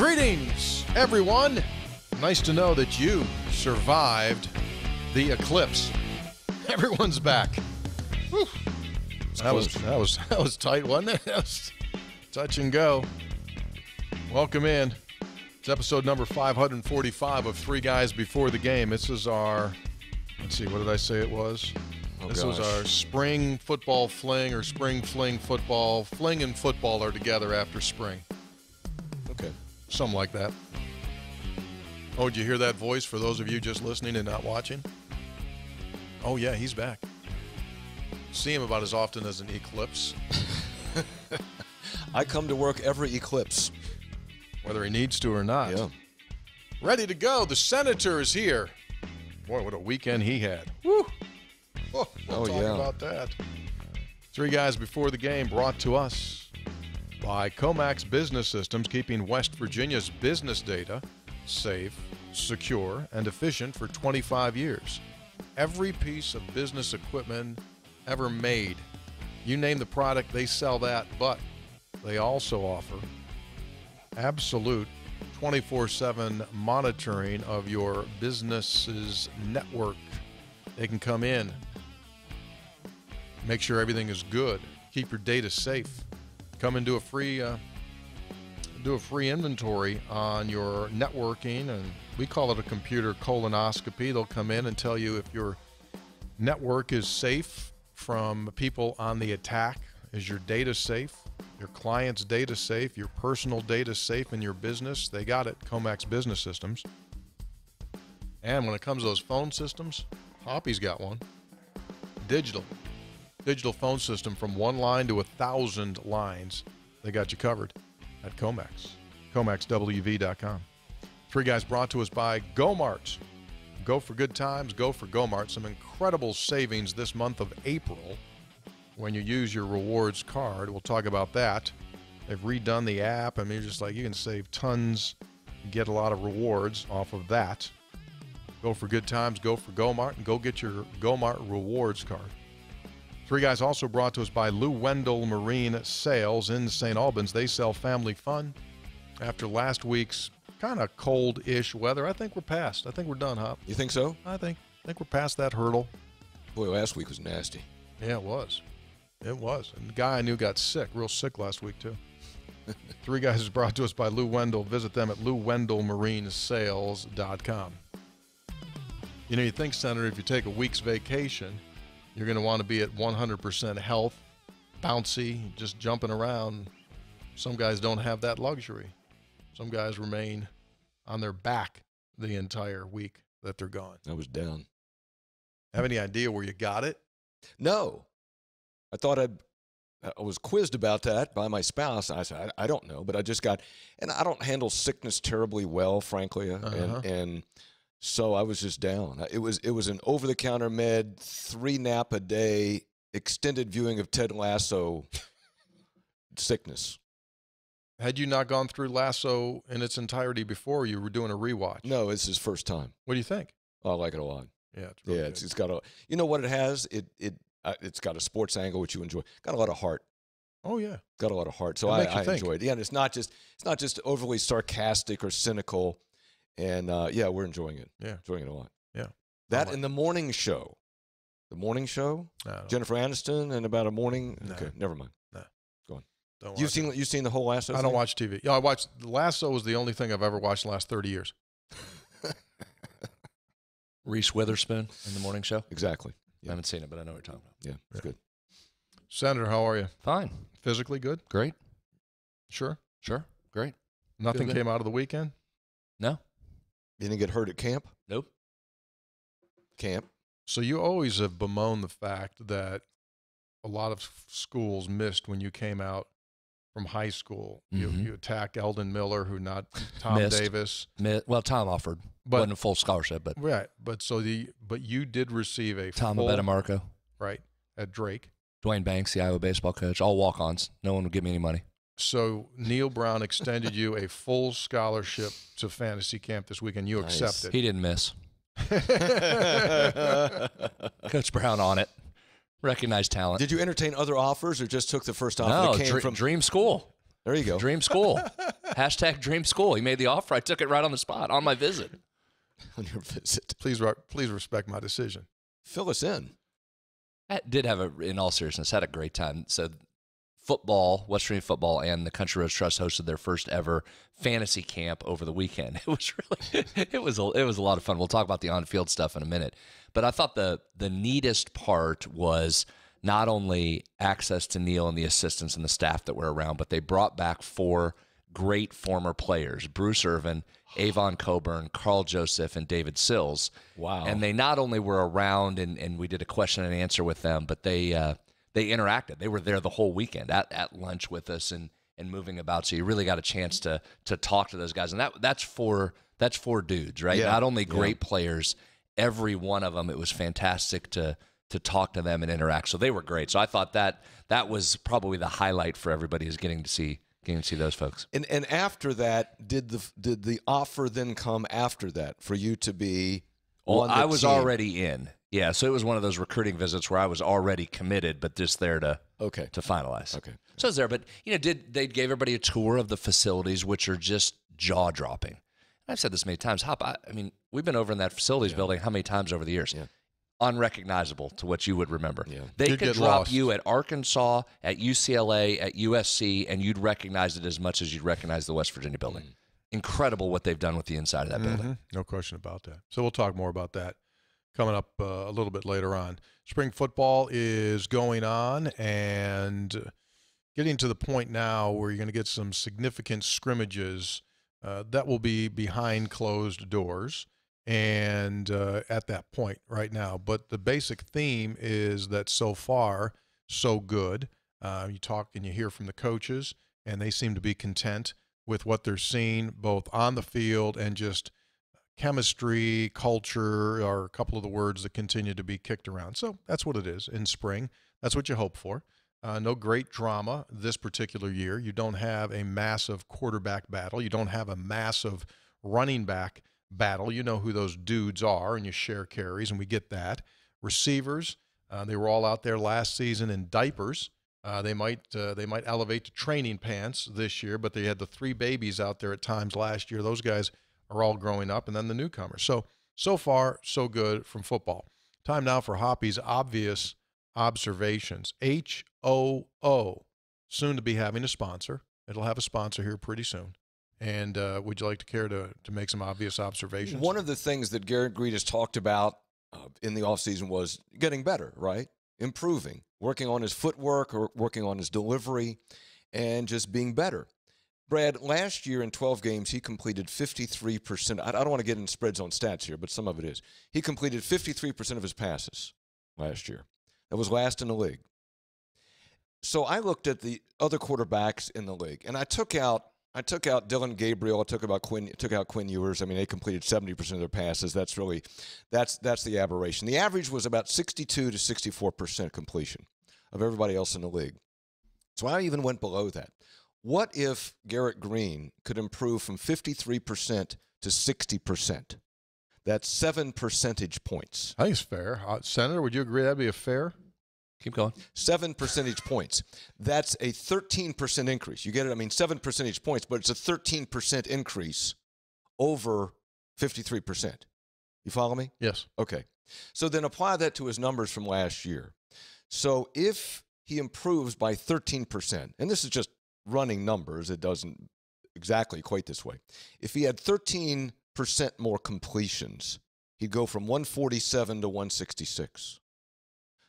Greetings, everyone. Nice to know that you survived the eclipse. Everyone's back. Whew. That was that was that was tight, wasn't it? That was touch and go. Welcome in. It's episode number 545 of Three Guys Before the Game. This is our let's see, what did I say it was? Oh, this was our spring football fling or spring fling football. Fling and football are together after spring. Okay. Something like that. Oh, did you hear that voice for those of you just listening and not watching? Oh, yeah, he's back. See him about as often as an eclipse, I come to work every eclipse. whether he needs to or not. Yeah. Ready to go. The senator is here. Boy, what a weekend he had. Woo! Oh, we'll Oh, talk yeah. about that. Three guys before the game brought to us by Comax Business Systems, keeping West Virginia's business data safe, secure, and efficient for 25 years. Every piece of business equipment ever made, you name the product, they sell that, but they also offer absolute 24 7 monitoring of your business's network. They can come in, make sure everything is good, keep your data safe. Come and do a free uh, do a free inventory on your networking, and we call it a computer colonoscopy. They'll come in and tell you if your network is safe from people on the attack. Is your data safe? Your client's data safe? Your personal data safe in your business? They got it. Comax Business Systems. And when it comes to those phone systems, Hoppy's got one. Digital. Digital phone system from one line to a thousand lines. They got you covered at Comax. ComaxWV.com. Three guys brought to us by GoMart. Go for good times, go for GoMart. Some incredible savings this month of April when you use your rewards card. We'll talk about that. They've redone the app. I mean, just like you can save tons, get a lot of rewards off of that. Go for good times, go for GoMart, and go get your GoMart rewards card. Three guys also brought to us by Lou Wendell Marine Sales in St. Albans. They sell family fun. After last week's kind of cold-ish weather, I think we're past. I think we're done, Hop. You think so? I think I think we're past that hurdle. Boy, last week was nasty. Yeah, it was. It was. And the guy I knew got sick, real sick last week too. Three guys is brought to us by Lou Wendell. Visit them at louwendellmarinesales.com. You know, you think, Senator, if you take a week's vacation, you're going to want to be at 100% health, bouncy, just jumping around. Some guys don't have that luxury. Some guys remain on their back the entire week that they're gone. I was down. Have any idea where you got it? No. I thought I'd, I was quizzed about that by my spouse. I said, I, I don't know, but I just got, and I don't handle sickness terribly well, frankly. uh, Uh-huh. And, and so I was just down. It was, it was an over the counter med, three nap a day, extended viewing of Ted Lasso sickness. Had you not gone through Lasso in its entirety before, you were doing a rewatch. No, it's his first time. What do you think? I like it a lot. Yeah, it's really yeah, it's, it's got a. You know what it has? It it uh, it's got a sports angle which you enjoy. Got a lot of heart. oh yeah, Got a lot of heart. So It I, I think. enjoy. Yeah, and it's not just it's not just overly sarcastic or cynical. And uh, yeah, we're enjoying it. Yeah. enjoying it a lot. Yeah. That like and the morning show. The morning show. I don't, Jennifer Aniston and about a morning. No. Okay, never mind. don't You've watch seen you've seen the whole last. it. I don't watch TV. Yeah, I watched the Lasso was the only thing I've ever watched in the last thirty years. Reese Witherspoon in the morning show. exactly. Yeah. I haven't seen it, but I know what you're talking about. Yeah, it's Yeah. good. Senator, how are you? Fine. Physically good? Great. Sure. Sure. Great. Nothing good. came out of the weekend. No. You didn't get hurt at camp. Nope. Camp. So you always have bemoaned the fact that a lot of schools missed when you came out from high school. You, Mhm. you attacked Eldon Miller, who not Tom Missed. Davis, Mi- Well, Tom offered. but wasn't a full scholarship, but right. But so the but you did receive a Tom full, Abatemarco, right at Drake. Duane Banks, the Iowa baseball coach, all walk-ons. No one would give me any money. So Neal Brown extended you a full scholarship to fantasy camp this weekend. You Nice. accepted. He didn't miss. Coach Brown on it. Recognized talent. Did you entertain other offers or just took the first offer no, that came dr- from Dream School. There you go. Dream School. Hashtag Dream School. He made the offer. I took it right on the spot on my visit. on your visit. Please, re- please respect my decision. Fill us in. I did have a, in all seriousness, had a great time. So, football, West Virginia football, and the Country Roads Trust hosted their first ever fantasy camp over the weekend. It was really, it was, a, it was a lot of fun. We'll talk about the on-field stuff in a minute, but I thought the the neatest part was not only access to Neal and the assistants and the staff that were around, but they brought back four great former players: Bruce Irvin, Avon Cobourne, Karl Joseph, and David Sills. Wow. And they not only were around and, and we did a question and answer with them, but they uh, they interacted. They were there the whole weekend at, at lunch with us and and moving about. So you really got a chance to to talk to those guys. And that that's for that's for dudes, right? Yeah. Not only great players, every one of them. It was fantastic to to talk to them and interact. So they were great. So I thought that that was probably the highlight for everybody is getting to see getting to see those folks. And and after that, did the did the offer then come after that for you to be Well, on the I was team? already in. Yeah, so it was one of those recruiting visits where I was already committed, but just there to okay. to finalize. Okay. So I was there, but you know, did they gave everybody a tour of the facilities, which are just jaw dropping. I've said this many times. Hop, I, I mean, we've been over in that facilities building how many times over the years? Yeah. Unrecognizable to what you would remember. Yeah. They You'd could drop lost. you at Arkansas, at UCLA, at USC, and you'd recognize it as much as you'd recognize the West Virginia building. Mm. Incredible what they've done with the inside of that building. Mhm. No question about that. So we'll talk more about that coming up uh, a little bit later on. Spring football is going on and getting to the point now where you're going to get some significant scrimmages uh, that will be behind closed doors and uh, at that point right now. But the basic theme is that so far, so good. Uh, you talk and you hear from the coaches, and they seem to be content with what they're seeing both on the field and just chemistry, culture are a couple of the words that continue to be kicked around. So that's what it is in spring. That's what you hope for. Uh, no great drama this particular year. You don't have a massive quarterback battle. You don't have a massive running back battle. You know who those dudes are, and you share carries, and we get that. Receivers, uh, they were all out there last season in diapers. Uh, they might uh, they might elevate to training pants this year, but they had the three babies out there at times last year. Those guys are all growing up, and then the newcomers. So so far so good from football. Time now for Hoppy's obvious observations. H O O, soon to be having a sponsor. It'll have a sponsor here pretty soon. And uh, would you like to care to to make some obvious observations? One of the things that Garrett Greene has talked about uh, in the offseason was getting better, right? Improving, working on his footwork or working on his delivery, and just being better. Brad, last year in 12 games, he completed 53%. I don't want to get in spreads on stats here, but some of it is. He completed 53% of his passes last year. That was last in the league. So I looked at the other quarterbacks in the league, and I took out I took out Dillon Gabriel. I took about Quinn. Took out Quinn Ewers. I mean, they completed seventy percent of their passes. That's really, that's that's the aberration. The average was about sixty-two to sixty-four percent completion of everybody else in the league. So I even went below that. What if Garrett Greene could improve from fifty-three percent to sixty percent? That's seven percentage points. I think it's fair. Uh, Senator, would you agree that'd be a fair? Keep going. Seven percentage points. That's a 13% increase. You get it? I mean, seven percentage points, but it's a 13% increase over 53%. You follow me? Yes. Okay. So then apply that to his numbers from last year. So if he improves by 13%, and this is just running numbers, it doesn't exactly equate this way. If he had 13% more completions, he'd go from 147 to 166.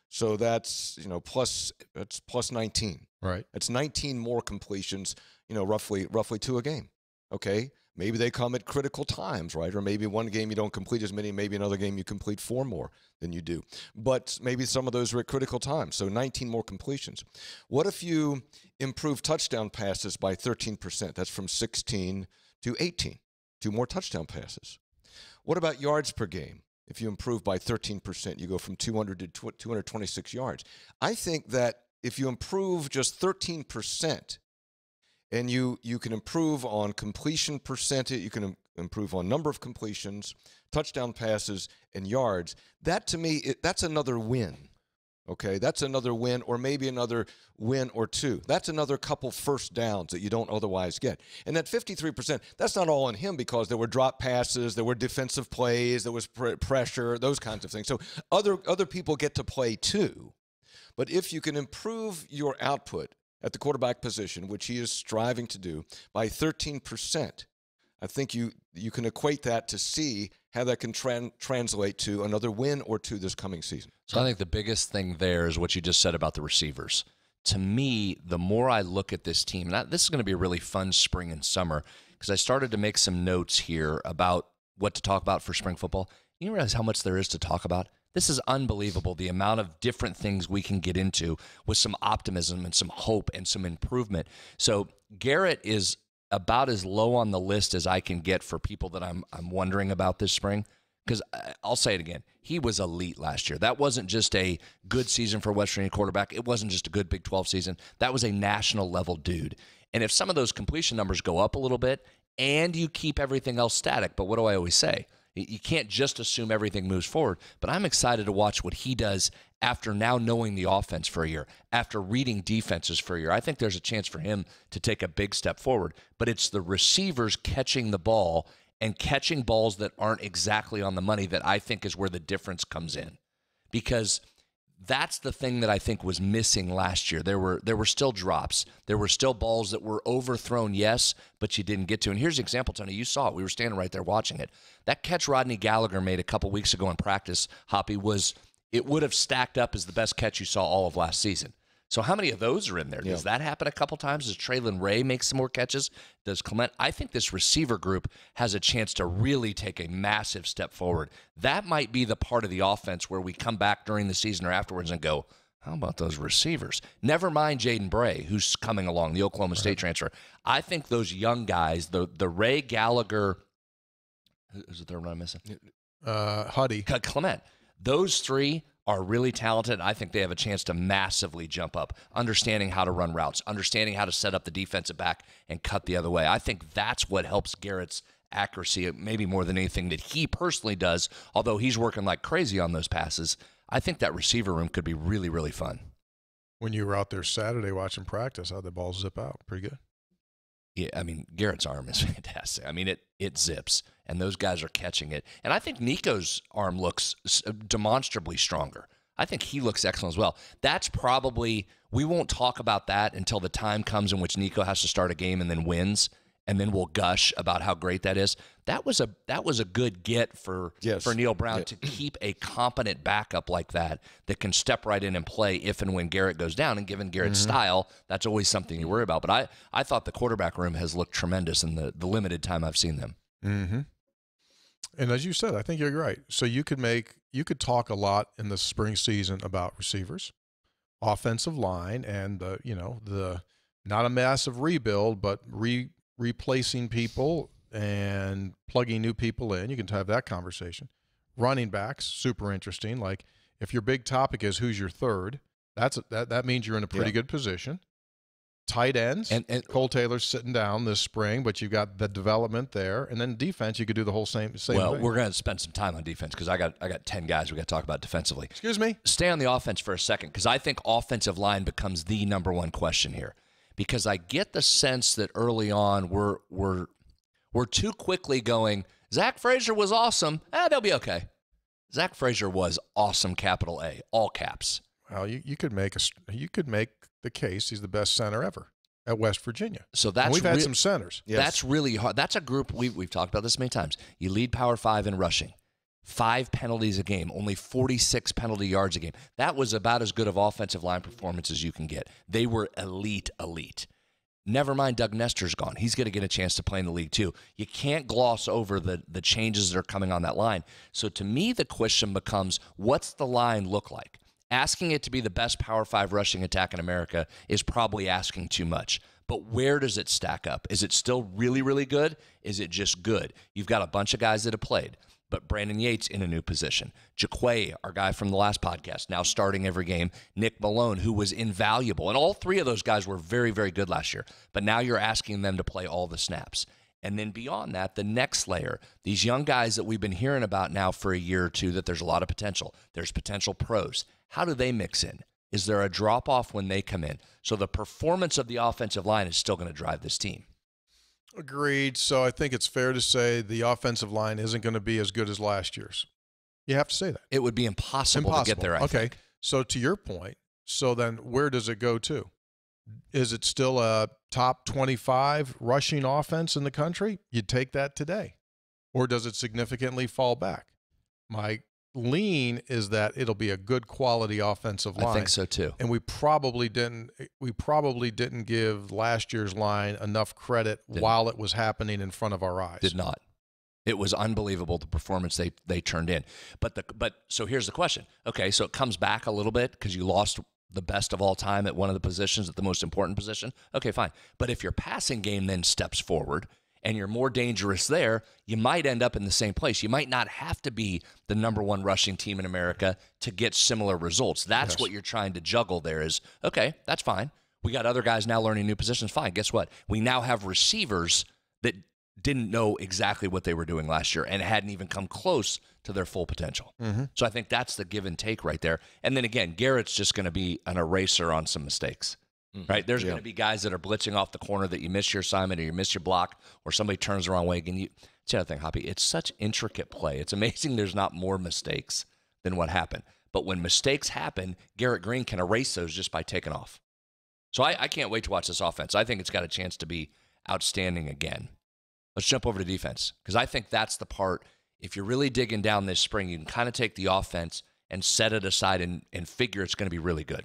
So that's, you know, plus that's plus 19. Right. That's 19 more completions, you know, roughly roughly two a game. Okay? Maybe they come at critical times, right? Or maybe one game you don't complete as many, maybe another game you complete four more than you do. But maybe some of those are at critical times. So 19 more completions. What if you improve touchdown passes by 13%? That's from 16 to 18. Two more touchdown passes. What about yards per game? If you improve by 13%, you go from 200 to 226 yards. I think that if you improve just 13% and you you can improve on completion percentage, you can im- improve on number of completions, touchdown passes and yards, that to me it, that's another win. Okay, that's another win, or maybe another win or two. That's another couple first downs that you don't otherwise get. And that 53%, that's not all on him because there were drop passes, there were defensive plays, there was pr- pressure, those kinds of things. So other other people get to play too. But if you can improve your output at the quarterback position, which he is striving to do, by 13%, I think you you can equate that to see how that can tran- translate to another win or two this coming season. So I think the biggest thing there is what you just said about the receivers. To me, the more I look at this team, and this is going to be a really fun spring and summer because I started to make some notes here about what to talk about for spring football. You realize how much there is to talk about? This is unbelievable the amount of different things we can get into with some optimism and some hope and some improvement. So, Garrett is about as low on the list as I can get for people that I'm I'm wondering about this spring. Because I'll say it again, he was elite last year. That wasn't just a good season for West Virginia quarterback. It wasn't just a good Big 12 season. That was a national level dude. And if some of those completion numbers go up a little bit, and you keep everything else static, but what do I always say? You can't just assume everything moves forward. But I'm excited to watch what he does after now knowing the offense for a year, after reading defenses for a year. I think there's a chance for him to take a big step forward. But it's the receivers catching the ball and catching balls that aren't exactly on the money that I think is where the difference comes in. Because that's the thing that I think was missing last year. There were there were still drops. There were still balls that were overthrown, yes, but you didn't get to. And here's an example, Tony. You saw it. We were standing right there watching it. That catch Rodney Gallagher made a couple weeks ago in practice, Hoppy, was it would have stacked up as the best catch you saw all of last season. So how many of those are in there? Does that happen a couple times? Does Traylon Ray make some more catches? Does Clement? I think this receiver group has a chance to really take a massive step forward. That might be the part of the offense where we come back during the season or afterwards and go, how about those receivers? Never mind Jaden Bray, who's coming along, the Oklahoma State transfer. I think those young guys, the the Ray Gallagher, who's the third one I'm missing? Uh, Huddy. Clement. Those three are really talented. I think they have a chance to massively jump up, understanding how to run routes, understanding how to set up the defensive back and cut the other way. I think that's what helps Garrett's accuracy, maybe more than anything that he personally does, although he's working like crazy on those passes. I think that receiver room could be really, really fun. When you were out there Saturday watching practice, how'd the balls zip out? Pretty good. Yeah, I mean Garrett's arm is fantastic. I mean it it zips, and those guys are catching it. And I think Nico's arm looks demonstrably stronger. I think he looks excellent as well. That's probably we won't talk about that until the time comes in which Nico has to start a game and then wins and then we'll gush about how great that is. That was a that was a good get for yes. for Neal Brown yeah. to keep a competent backup like that that can step right in and play if and when Garrett goes down. And given Garrett's mm-hmm. style, that's always something you worry about. But I I thought the quarterback room has looked tremendous in the the limited time I've seen them. Mm-hmm. And as you said, I think you're right. So you could make you could talk a lot in the spring season about receivers, offensive line, and the you know the not a massive rebuild, but re replacing people and plugging new people in. You can have that conversation. Running backs, super interesting. Like if your big topic is who's your third, that's a, that that means you're in a pretty yeah. good position. Tight ends, and, and Cole Taylor's sitting down this spring, but you've got the development there, and then defense, you could do the whole same same. Well, thing. we're going to spend some time on defense because I got I got ten guys we got to talk about defensively. Excuse me. Stay on the offense for a second because I think offensive line becomes the number one question here because I get the sense that early on we're we're we're too quickly going. Zach Frazier was awesome. Ah, they'll be okay. Zach Frazier was awesome. Capital A, all caps. Well, you, you could make a you could make the case he's the best center ever at West Virginia. So that's and we've had re- some centers. Yes. That's really hard. That's a group we we've talked about this many times. You lead Power Five in rushing five penalties a game, only 46 penalty yards a game. That was about as good of offensive line performance as you can get. They were elite, elite. Never mind Doug Nestor's gone. He's going to get a chance to play in the league too. You can't gloss over the the changes that are coming on that line. So to me the question becomes what's the line look like? Asking it to be the best Power 5 rushing attack in America is probably asking too much. But where does it stack up? Is it still really really good? Is it just good? You've got a bunch of guys that have played but Brandon Yates in a new position. Jaquay, our guy from the last podcast, now starting every game. Nick Malone, who was invaluable. And all three of those guys were very, very good last year. But now you're asking them to play all the snaps. And then beyond that, the next layer, these young guys that we've been hearing about now for a year or two, that there's a lot of potential. There's potential pros. how do they mix in? Is there a drop off when they come in? So the performance of the offensive line is still going to drive this team. Agreed. So I think it's fair to say the offensive line isn't going to be as good as last year's. You have to say that. It would be impossible, Impossible. to get there. I okay. think. So to your point, so then where does it go to? Is it still a top 25 rushing offense in the country? You'd take that today. Or does it significantly fall back? My lean is that it'll be a good quality offensive line. I think so too. And we probably didn't eh, we probably didn't give last year's line enough credit Didn't. while it was happening in front of our eyes. Did not. It was unbelievable the performance they they turned in. But the but so here's the question. Okay, so it comes back a little bit because you lost the best of all time at one of the positions, at the most important position. Okay, fine. But if your passing game then steps forward and you're more dangerous there, you might end up in the same place. You might not have to be the number one rushing team in America to get similar results. That's Yes. what you're trying to juggle there is okay, that's fine. We got other guys now learning new positions. Fine. Guess what? We now have receivers that didn't know exactly what they were doing last year and hadn't even come close to their full potential. Mm-hmm. So I think that's the give and take right there. And then again, Garrett's just going to be an eraser on some mistakes. Mm-hmm. Right? There's Yeah. going to be guys that are blitzing off the corner that you miss your assignment or you miss your block or somebody turns the wrong way. And you, it's the other thing, Hoppy. It's such intricate play. It's amazing there's not more mistakes than what happened. But when mistakes happen, Garrett Greene can erase those just by taking off. So I, I can't wait to watch this offense. I think it's got a chance to be outstanding again. Let's jump over to defense because I think that's the part. If you're really digging down this spring, you can kind of take the offense and set it aside and, and figure it's going to be really good.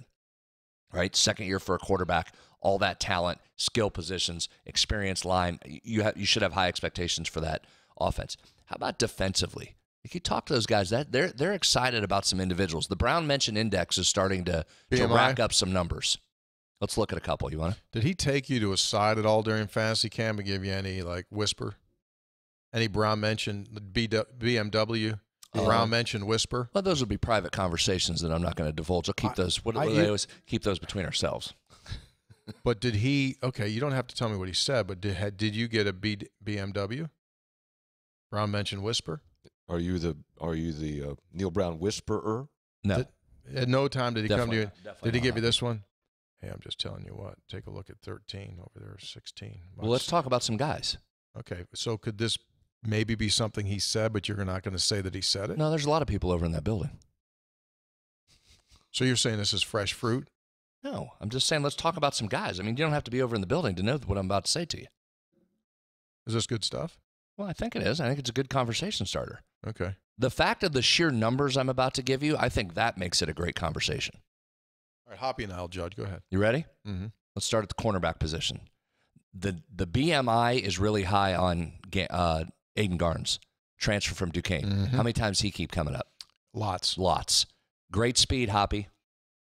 Right? Second year for a quarterback, all that talent, skill positions, experienced line. You, have, you should have high expectations for that offense. How about defensively? If you talk to those guys, that they're they're excited about some individuals. The Brown Mention Index is starting to, to BMI? rack up some numbers. Let's look at a couple. You want to? Did he take you to a side at all during fantasy camp and give you any like whisper? Any Brown mention B- BMW? Uh, Brown mention whisper? Well, those would be private conversations that I'm not going to divulge. I'll keep I- those. What, I- what do they always keep those between ourselves? But did he? Okay, you don't have to tell me what he said. But did did you get a B, BMW? Brown mentioned whisper. Are you the Are you the uh, Neal Brown whisperer? No, Did- At no time did he come to you. Did he not. give you this one? Hey, I'm just telling you what. Take a look at 13 over there, 16. Well, let's talk about some guys. Okay, so could this maybe be something he said, but you're not going to say that he said it? No, there's a lot of people over in that building. So you're saying this is fresh fruit? No, I'm just saying let's talk about some guys. I mean, you don't have to be over in the building to know what I'm about to say to you. Is this good stuff? Well, I think it is. I think it's a good conversation starter. Okay. The fact of the sheer numbers I'm about to give you, I think that makes it a great conversation. All right, Hoppy and I'll judge. Go ahead. You ready? Mm-hmm. Let's start at the cornerback position. The the BMI is really high on uh, Aiden Garnes, transfer from Duquesne. Mhm. How many times he keep coming up? Lots. Lots. Great speed, Hoppy.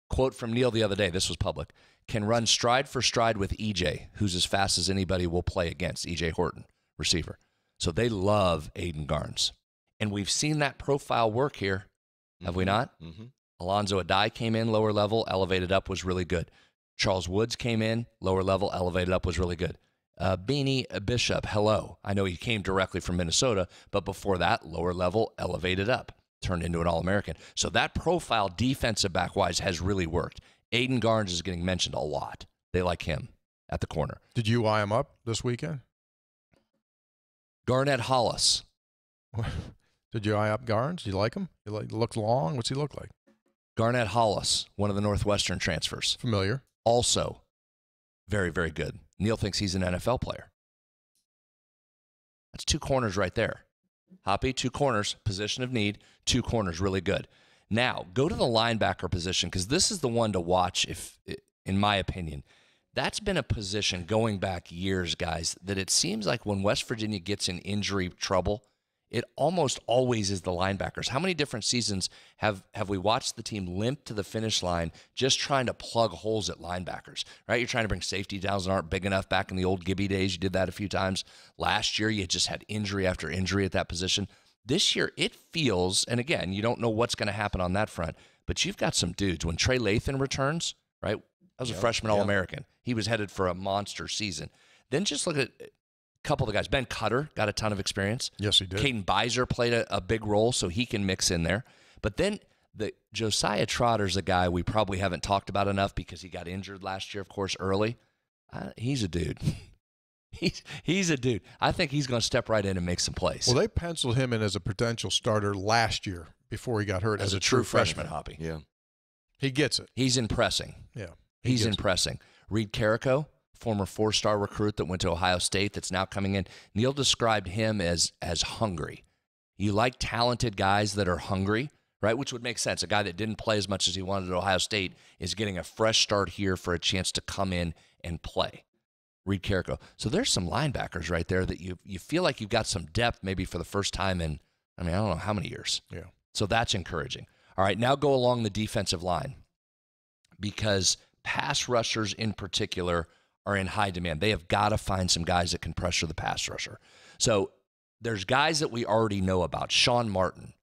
Quote from Neal the other day. This was public. Can run stride for stride with EJ, who's as fast as anybody will play against. EJ Horton, receiver. So they love Aiden Garnes, and we've seen that profile work here. Have we not? Mm-hmm. Alonzo Addae came in lower level, elevated up was really good. Charles Woods came in lower level, elevated up was really good. Uh, Beanie Bishop, hello. I know he came directly from Minnesota, but before that, lower level, elevated up, turned into an All American. So that profile, defensive back wise, has really worked. Aiden Garnes is getting mentioned a lot. They like him at the corner. Did you eye him up this weekend? Garnett Hollis, Did you eye up Garnes? Do you like him? You like looks long. What's he look like? Garnett Hollis, one of the Northwestern transfers. Familiar. also very, very good. Neal thinks he's an NFL player. That's two corners right there. Hoppy, two corners, position of need, two corners, really good. Now, go to the linebacker position because this is the one to watch, if, in my opinion. That's been a position going back years, guys, that it seems like when West Virginia gets in injury trouble, it almost always is the linebackers. How many different seasons have have we watched the team limp to the finish line just trying to plug holes at linebackers? Right? You're trying to bring safety downs that aren't big enough. Back in the old Gibby days, you did that a few times. Last year, you just had injury after injury at that position. This year, it feels, and again, you don't know what's going to happen on that front, but you've got some dudes. When Trey Lathan returns, right? That was a freshman All American. He was headed for a monster season. Then just look at couple of the guys. Ben Cutter got a ton of experience. Yes, he did. Caden Beiser played a, a big role, so he can mix in there. But then the Josiah Trotter's a guy we probably haven't talked about enough because he got injured last year, of course, early. Uh, he's a dude. he's he's a dude. I think he's going to step right in and make some plays. Well, they penciled him in as a potential starter last year before he got hurt as, a, true freshman, Hoppy. Yeah. He gets it. He's impressing. Yeah. He he's gets it. impressing. Reed Carrico, former four-star recruit that went to Ohio State, that's now coming in. Neal described him as as hungry. You like talented guys that are hungry, right? Which would make sense. A guy that didn't play as much as he wanted at Ohio State is getting a fresh start here for a chance to come in and play. Reed Carrico. So there's some linebackers right there that you you feel like you've got some depth maybe for the first time in I mean I don't know how many years. Yeah. So that's encouraging. All right, now go along the defensive line because pass rushers in particular are in high demand. They have got to find some guys that can pressure the pass rusher. So there's guys that we already know about. Sean Martin.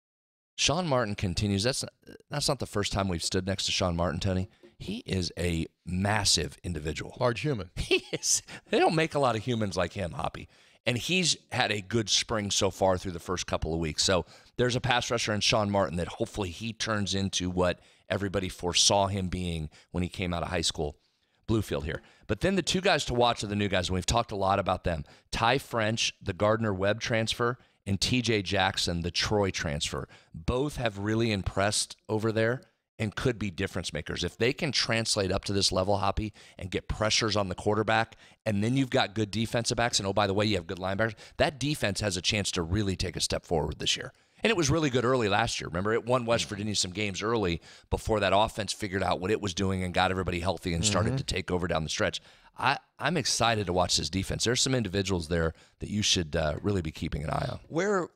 Sean Martin continues. That's not, that's not the first time we've stood next to Sean Martin, Tony. He is a massive individual. Large human. He is. They don't make a lot of humans like him, Hoppy. And he's had a good spring so far through the first couple of weeks. So there's a pass rusher in Sean Martin that hopefully he turns into what everybody foresaw him being when he came out of high school. Bluefield here. But then the two guys to watch are the new guys, and we've talked a lot about them. Ty French, the Gardner Webb transfer, and TJ Jackson, the Troy transfer. Both have really impressed over there and could be difference makers. If they can translate up to this level, Hoppy, and get pressures on the quarterback, and then you've got good defensive backs, and oh, by the way, you have good linebackers, that defense has a chance to really take a step forward this year. And it was really good early last year. Remember, it won West Virginia some games early before that offense figured out what it was doing and got everybody healthy and started to take over down the stretch. I, I'm excited to watch this defense. There's some individuals there that you should uh, really be keeping an eye on. Where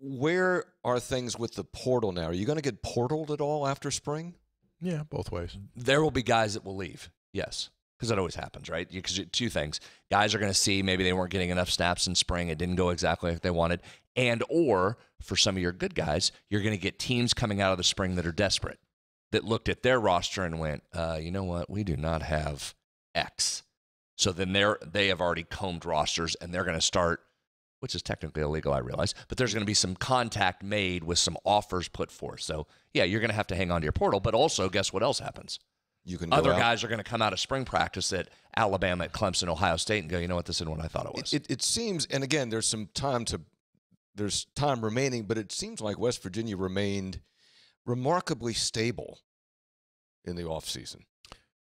where are things with the portal now? Are you going to get portaled at all after spring? Yeah, both ways. There will be guys that will leave. Yes. Because that always happens, right? Because two things: guys are going to see maybe they weren't getting enough snaps in spring; it didn't go exactly like they wanted, and or for some of your good guys, you're going to get teams coming out of the spring that are desperate, that looked at their roster and went, uh, "You know what? We do not have X." So then they're they have already combed rosters, and they're going to start, which is technically illegal, I realize, but there's going to be some contact made with some offers put forth. So yeah, you're going to have to hang on to your portal, but also guess what else happens? You can Other out- guys are going to come out of spring practice at Alabama, at Clemson, Ohio State, and go, you know what, this isn't what I thought it was. It, it, it seems, and again, there's some time to, there's time remaining, but it seems like West Virginia remained remarkably stable in the offseason.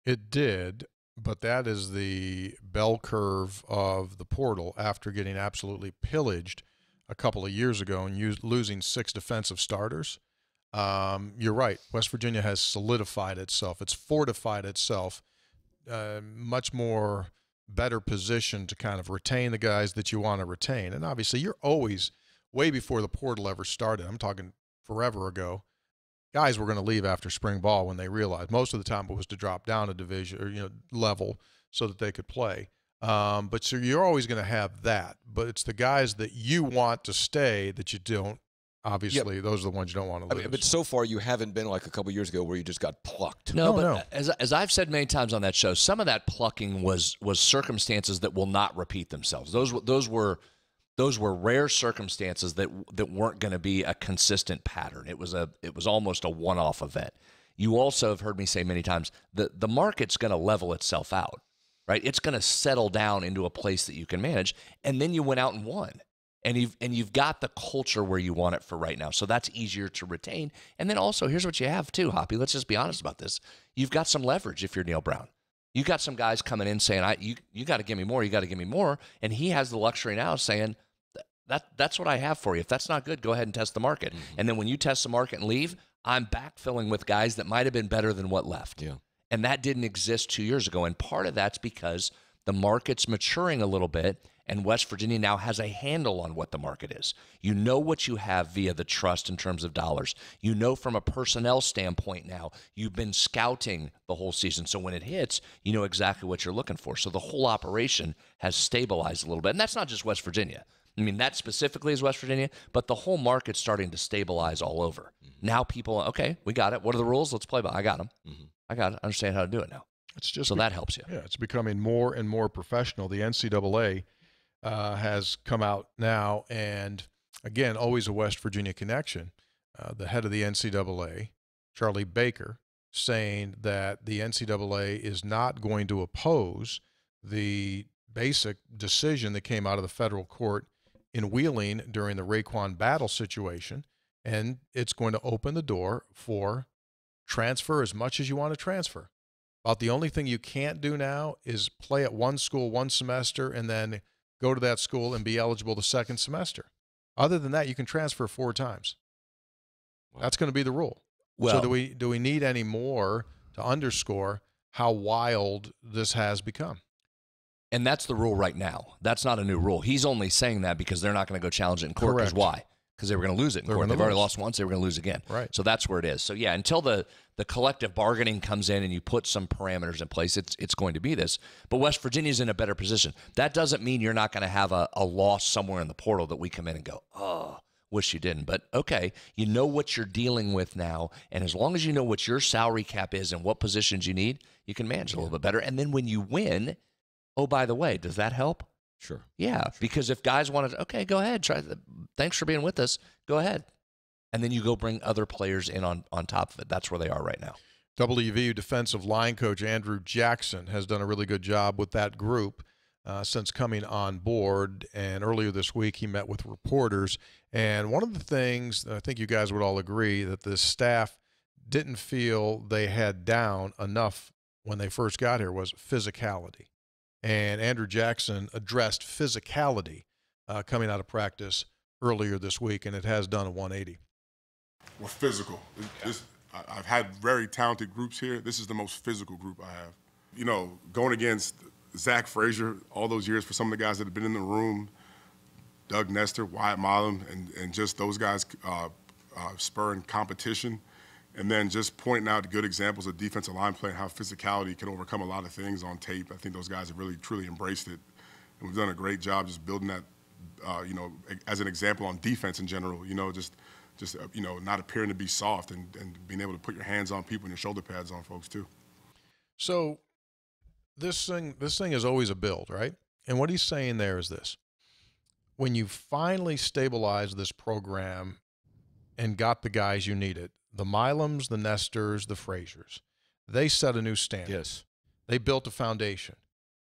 It did, but that is the bell curve of the portal after getting absolutely pillaged a couple of years ago and us- losing six defensive starters. Um, you're right. West Virginia has solidified itself. It's fortified itself, uh, much more better position to kind of retain the guys that you want to retain. And obviously, you're always way before the portal ever started. I'm talking forever ago. Guys were going to leave after spring ball when they realized most of the time it was to drop down a division or you know level so that they could play. Um, but so you're always going to have that. But it's the guys that you want to stay that you don't. Obviously, those are the ones you don't want to I lose. mean, but so far, you haven't been like a couple years ago where you just got plucked. No, No, but no. as as I've said many times on that show, some of that plucking was was circumstances that will not repeat themselves. Those were those were those were rare circumstances that that weren't going to be a consistent pattern. It was a it was almost a one off event. You also have heard me say many times the the market's going to level itself out, right? It's going to settle down into a place that you can manage, and then you went out and won and you've and you've got the culture where you want it for right now. So that's easier to retain. And then also, here's what you have too, Hoppy. Let's just be honest about this. You've got some leverage if you're Neal Brown. You got some guys coming in saying, "I you you got to give me more. You got to give me more." And he has the luxury now of saying, "That that's what I have for you. If that's not good, go ahead and test the market." Mm-hmm. And then when you test the market and leave, I'm backfilling with guys that might have been better than what left. Yeah. And that didn't exist two years ago. And part of that's because the market's maturing a little bit, and West Virginia now has a handle on what the market is. You know what you have via the trust in terms of dollars. You know from a personnel standpoint now, you've been scouting the whole season. So when it hits, you know exactly what you're looking for. So the whole operation has stabilized a little bit. And that's not just West Virginia. I mean, that specifically is West Virginia, but the whole market's starting to stabilize all over. Mm-hmm. Now people, okay, we got it. What are the rules? Let's play by. I got them. Mm-hmm. I got it. I understand how to do it now. it's just So be- that helps you. Yeah, it's becoming more and more professional. The NCAA uh, has come out now, and again, always a West Virginia connection. Uh, the head of the NCAA Charlie Baker, saying that the NCAA is not going to oppose the basic decision that came out of the federal court in Wheeling during the RaeQuan Battle situation. And it's going to open the door for transfer as much as you want to transfer. About the only thing you can't do now is play at one school one semester and then go to that school and be eligible the second semester. Other than that, you can transfer four times. Wow. That's going to be the rule. Well, so do we do we need any more to underscore how wild this has become? and that's the rule right now. That's not a new rule. He's only saying that because they're not going to go challenge it in court. Because why? Because they were going to lose it in They're court. They've already lost once. They were going to lose again. Right. So that's where it is. So yeah, until the the collective bargaining comes in and you put some parameters in place, it's it's going to be this. But West Virginia's in a better position. That doesn't mean you're not going to have a, a loss somewhere in the portal that we come in and go, oh, wish you didn't. But okay, you know what you're dealing with now, and as long as you know what your salary cap is and what positions you need, you can manage it a little bit better. And then when you win, oh by the way, does that help? Sure. Yeah, because if guys wanted, to, okay, go ahead, try. The, thanks for being with us. Go ahead, and then you go bring other players in on on top of it. That's where they are right now. WVU defensive line coach Andrew Jackson has done a really good job with that group uh, since coming on board. And earlier this week, he met with reporters. And one of the things that I think you guys would all agree that the staff didn't feel they had down enough when they first got here was physicality. And Andrew Jackson addressed physicality uh, coming out of practice earlier this week, and it has done a 180. We're physical. This, I, I've had very talented groups here. This is the most physical group I have. You know, going against Zach Frazier all those years for some of the guys that have been in the room, Doug Nestor, Wyatt Milam, and, and just those guys uh, uh, spurring competition. And then just pointing out good examples of defensive line play and how physicality can overcome a lot of things on tape. I think those guys have really, truly embraced it. And we've done a great job just building that, uh, you know, as an example on defense in general, you know, just just uh, you know not appearing to be soft and, and being able to put your hands on people and your shoulder pads on folks too. So this thing this thing is always a build, right? And what he's saying there is this. When you finally stabilize this program and got the guys you needed, the Milams, the Nestors, the Fraziers, they set a new standard. Yes. They built a foundation.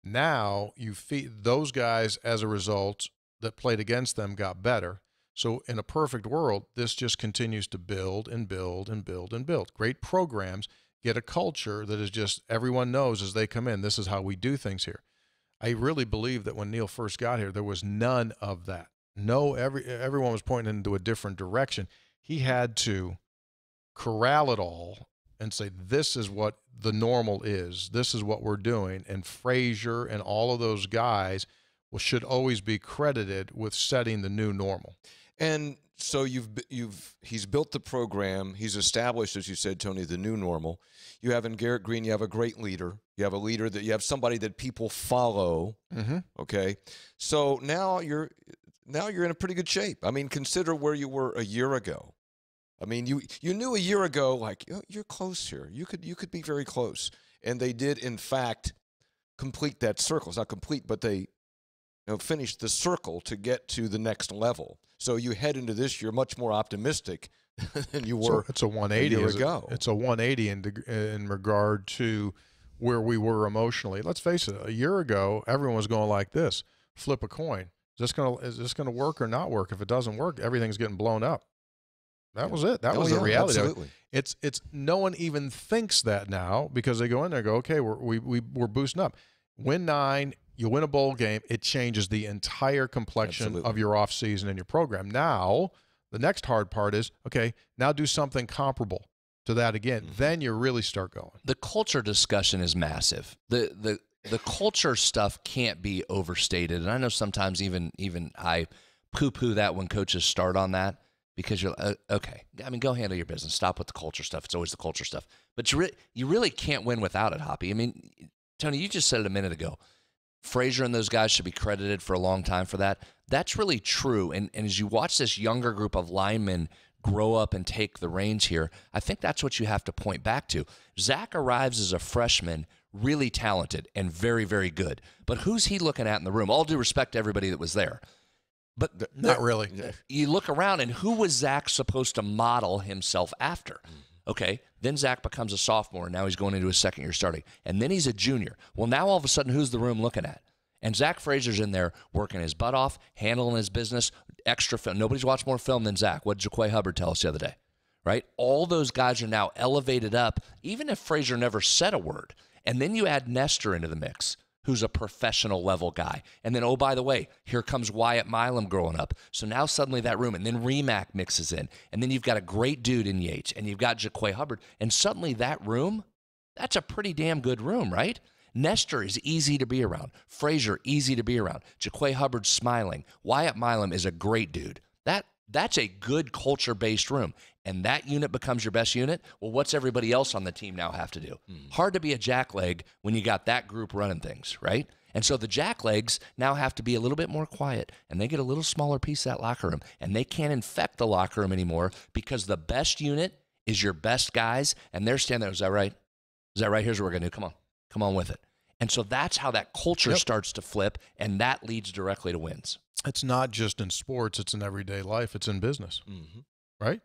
Now you feed those guys as a result that played against them got better. So in a perfect world, this just continues to build and build and build and build. Great programs get a culture that is just everyone knows as they come in, this is how we do things here. I really believe that when Neal first got here, there was none of that. No, every everyone was pointing into a different direction. He had to corral it all and say, this is what the normal is. This is what we're doing. And Frazier and all of those guys well, should always be credited with setting the new normal. And so you've you've he's built the program. He's established, as you said, Tony, the new normal. You have in Garrett Greene, you have a great leader. You have a leader that you have somebody that people follow. Mm-hmm. Okay, so now you're now you're in a pretty good shape. I mean, consider where you were a year ago. I mean, you you knew a year ago, like "Oh, you're close here. You could you could be very close, and they did in fact complete that circle. It's not complete, but they you know, finish the circle to get to the next level. So you head into this year much more optimistic than you So were. it's a 180 year is it? ago. It's a 180 in in regard to where we were emotionally. Let's face it. A year ago, everyone was going like this: flip a coin. Is this gonna is this gonna work or not work? If it doesn't work, everything's getting blown up. That was it. That Oh, was the reality. Absolutely. It's it's no one even thinks that now because they go in there and go, okay, we're we, we we're boosting up. Win nine, you win a bowl game, it changes the entire complexion Absolutely. of your off season and your program. Now, the next hard part is, okay, now do something comparable to that again. Mhm. Then you really start going. the culture discussion is massive. The the the culture stuff can't be overstated, and I know sometimes even even I poo poo that when coaches start on that because you're uh, okay. I mean, go handle your business. Stop with the culture stuff. It's always the culture stuff. But you re- you really can't win without it, Hoppy. I mean, Tony, you just said it a minute ago. Frazier and those guys should be credited for a long time for that. That's really true. And, and as you watch this younger group of linemen grow up and take the reins here, I think that's what you have to point back to. Zach arrives as a freshman, really talented and very, very good. But who's he looking at in the room? All due respect to everybody that was there. But Not really. you look around and who was Zach supposed to model himself after? Mm-hmm. Okay. Then Zach becomes a sophomore. And now he's going into his second year starting. And then he's a junior. Well, now all of a sudden, who's the room looking at? And Zach Frazier's in there working his butt off, handling his business, extra film. Nobody's watched more film than Zach. What did Jaquay Hubbard tell us the other day? Right? All those guys are now elevated up, even if Frazier never said a word. And then you add Nestor into the mix, who's a professional level guy. And then, oh, by the way, here comes Wyatt Milam growing up. So now suddenly that room, and then Rimac mixes in. And then you've got a great dude in Yates, and you've got Jaquay Hubbard. And suddenly that room, that's a pretty damn good room, right? Nester is easy to be around. Frazier, easy to be around. Jaquay Hubbard smiling. Wyatt Milam is a great dude. That that's a good culture based room. And that unit becomes your best unit. Well, what's everybody else on the team now have to do? Hard to be a jackleg when you got that group running things, right? And so the jacklegs now have to be a little bit more quiet and they get a little smaller piece of that locker room and they can't infect the locker room anymore because the best unit is your best guys and they're standing there. Is that right? Is that right? Here's what we're going to do. Come on. Come on with it. And so that's how that culture Yep. starts to flip and that leads directly to wins. It's not just in sports, it's in everyday life, it's in business, Mm-hmm. right?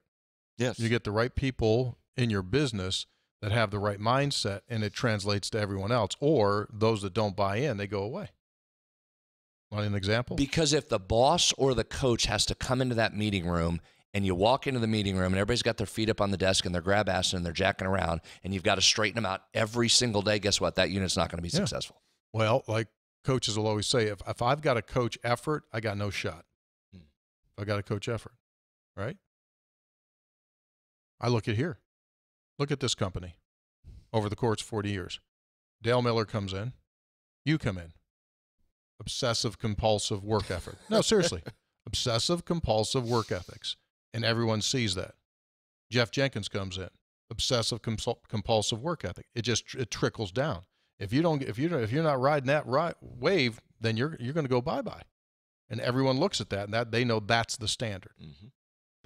Yes. You get the right people in your business that have the right mindset and it translates to everyone else. Or those that don't buy in, they go away. Want an example? Because if the boss or the coach has to come into that meeting room and you walk into the meeting room and everybody's got their feet up on the desk and they're grab ass and they're jacking around and you've got to straighten them out every single day, guess what? That unit's not going to be Yeah. successful. Well, like coaches will always say, if, if I've got to coach effort, I got no shot. Hmm. I got to coach effort, right? I look at here. Look at this company over the course of 40 years. Dale Miller comes in. You come in. Obsessive compulsive work effort. No, seriously. Obsessive compulsive work ethics. And everyone sees that. Jeff Jenkins comes in. Obsessive compulsive work ethic. It just it trickles down. If you don't, if you don't, if you're not riding that right wave, then you're you're going to go bye bye. And everyone looks at that, and that they know that's the standard. Mm-hmm.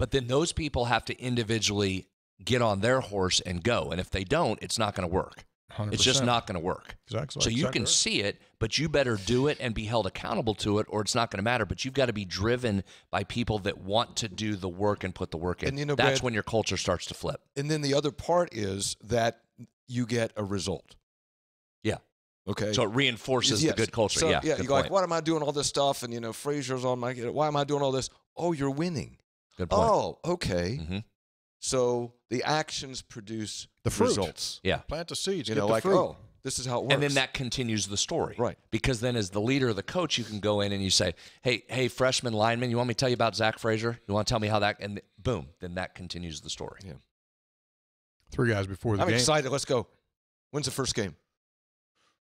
But then those people have to individually get on their horse and go. And if they don't, it's not going to work. 100%. It's just not going to work. Exactly. So you exactly can see it, but you better do it and be held accountable to it, or it's not going to matter. But you've got to be driven by people that want to do the work and put the work in. And you know, That's Brad- when your culture starts to flip. And then the other part is that you get a result. Yeah. Okay. So it reinforces Yes. the good culture. So, yeah. yeah. good You're like, point. what am I doing all this stuff? And you know, Frazier's on my. Why am I doing all this? Oh, you're winning. Good point. Oh, okay. Mhm. So the actions produce The fruit. results. Yeah. plant the seeds. You get know, the like fruit. oh, this is how it works. And then that continues the story. Right. Because then as the leader of the coach, you can go in and you say, Hey, hey, freshman lineman, you want me to tell you about Zach Frazier? You want to tell me how that and boom, then that continues the story. Yeah. Three guys before the game. I'm excited. Let's go. When's the first game?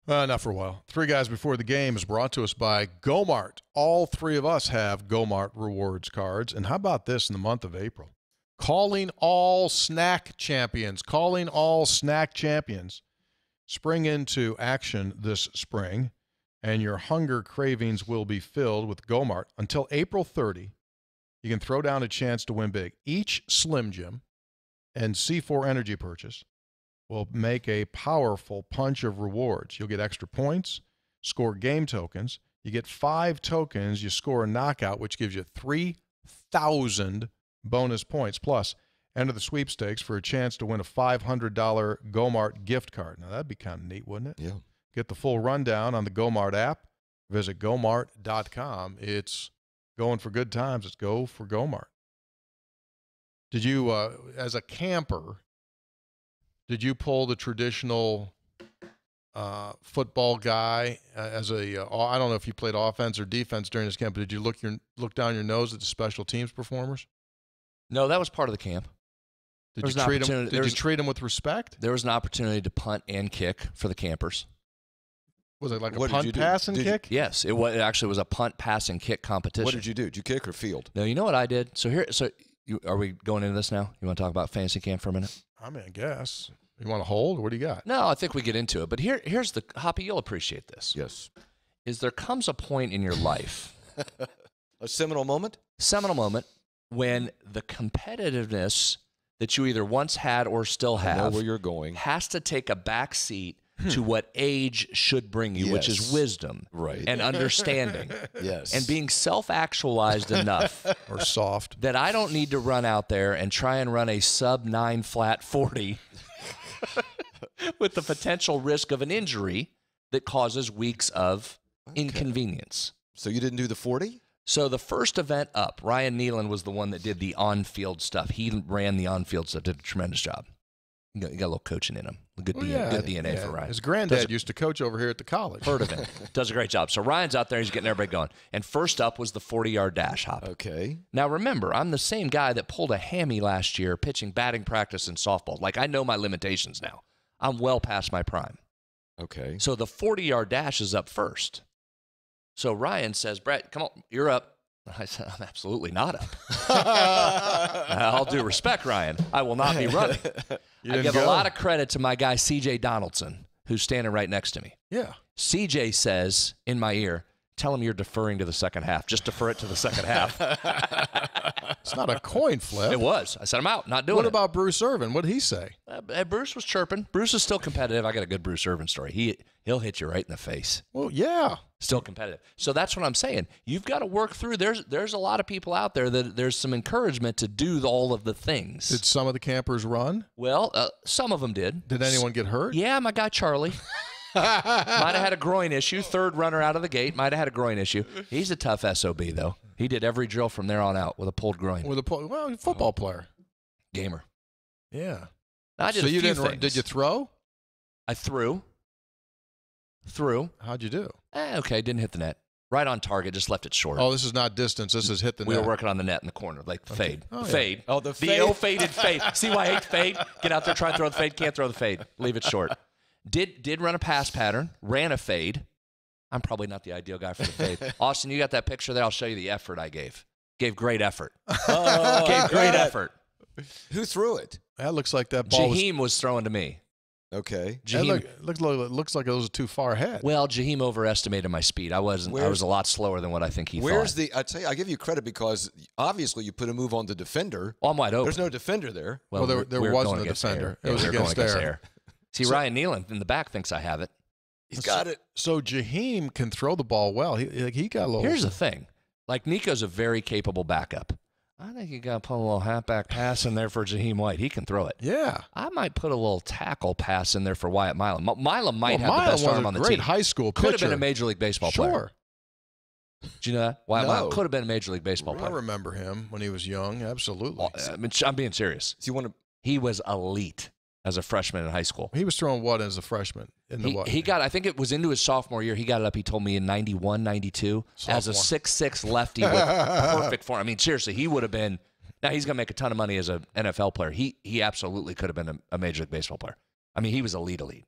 Uh, not for a while. Three guys before the game is brought to us by Gomart. All three of us have Gomart rewards cards. And how about this in the month of April? Calling all snack champions, calling all snack champions. Spring into action this spring, and your hunger cravings will be filled with Gomart. Until April 30, you can throw down a chance to win big. Each Slim Jim and C4 Energy purchase will make a powerful punch of rewards. You'll get extra points, score game tokens. You get five tokens, you score a knockout, which gives you 3,000 bonus points. Plus, enter the sweepstakes for a chance to win a $500 Gomart gift card. Now, that'd be kind of neat, wouldn't it? Yeah. Get the full rundown on the Gomart app. Visit gomart.com. It's going for good times. It's go for Gomart. Did you, uh, as a camper, did you pull the traditional uh, football guy uh, as a? Uh, I don't know if you played offense or defense during this camp, but did you look your look down your nose at the special teams performers? No, that was part of the camp. Did you treat them? opportunity- Did you treat them with respect? There was an opportunity to punt and kick for the campers. Was it like What a did punt, you do? pass, and Did you- kick? Yes, it, was, it actually was a punt, pass, and kick competition. What did you do? Did you kick or field? No, you know what I did. So here, so you, are we going into this now? You want to talk about fantasy camp for a minute? I mean, I guess you want to hold. Or what do you got? No, I think we get into it. But here, here's the Hoppy. You'll appreciate this. Yes. Is there comes a point in your life, A seminal moment? seminal moment, when the competitiveness that you either once had or still I know have where you're going. has to take a back seat Hmm. to what age should bring you, which is wisdom Right. and understanding Yes. and being self actualized enough Or soft. that I don't need to run out there and try and run a sub nine flat 40 with the potential risk of an injury that causes weeks of inconvenience. so you didn't do the 40? So the first event up, Ryan Nehlen was the one that did the on-field stuff. He ran the on-field stuff, did a tremendous job. You got, you got a little coaching in him. Good, Well, DNA, good DNA yeah. for Ryan. His granddad used to coach over here at the college. Heard of him. Does a great job. So Ryan's out there. He's getting everybody going. And first up was the 40-yard dash hop. Okay. Now remember, I'm the same guy that pulled a hammy last year pitching batting practice and softball. Like I know my limitations now. I'm well past my prime. Okay. So the 40 yard dash is up first. So Ryan says, Brett, come on, you're up. I said, I'm absolutely not up. I'll do respect, Ryan, I will not be running. I give go? a lot of credit to my guy, CJ Donaldson, who's standing right next to me. Yeah. CJ says in my ear, tell him you're deferring to the second half. Just defer it to the second half. It's not a coin flip. it was. I said, I'm out, not doing What it. about Bruce Irvin? What did he say? Uh, Bruce was chirping. Bruce is still competitive. I got a good Bruce Irvin story. He he'll hit you right in the face. Well, yeah. Still competitive. So that's what I'm saying. You've got to work through. There's there's a lot of people out there that there's some encouragement to do all of the things. Did some of the campers run? well, uh, some of them did. Did anyone get hurt? Yeah, my guy Charlie. Might have had a groin issue. Third runner out of the gate. Might have had a groin issue. He's a tough SOB though. He did every drill from there on out with a pulled groin. With a po- well, football player. Gamer. Yeah. I did so you didn't. things. Did you throw? I threw. Threw. How'd you do? Eh, okay, didn't hit the net. Right on target, just left it short. Oh, this is not distance. This is hit the net. we net. were working on the net in the corner, like the fade. Oh, the yeah. fade. Oh, the the fade. ill-fated fade. See why I hate fade? Get out there, try and throw the fade. Can't throw the fade. Leave it short. Did did run a pass pattern. Ran a fade. I'm probably not the ideal guy for the fade. Austin, you got that picture there? I'll show you the effort I gave. Gave great effort. Oh, Gave great effort. Who threw it? That looks like that ball was. Was throwing to me. Okay. That Jaheim, look, looks like it looks like it was too far ahead. well, Jaheim overestimated my speed. I wasn't. I was a lot slower than what I think he Where's thought. the? I tell you, I give you credit because obviously you put a move on the defender. oh, I'm wide open. There's no defender there. Well, there- there we're wasn't going a defender. air. It was we were going against against air. See, Ryan Nehlen in the back thinks I have it. He's got it. So Jaheim can throw the ball well. He like, he got a little. Here's the thing. Like Nico's a very capable backup. I think you got to put a little halfback pass in there for Jaheim White. He can throw it. yeah. I might put a little tackle pass in there for Wyatt Milam. M- Milam might well, have the best arm on the great team. high school Could have been a major league baseball player. Sure. Do you know that? Wyatt No. Milam could have been a major league baseball I player. I remember him when he was young. Absolutely. I mean, I'm being serious. So you want to? He was elite as a freshman in high school. He was throwing what as a freshman in the He, what? he got, I think it was into his sophomore year. He got it up, he told me, in 91, 92 as a six-six lefty with perfect form. I mean, seriously, he would have been. Now, he's going to make a ton of money as an NFL player. He, he absolutely could have been a, a Major League Baseball player. I mean, he was elite, elite.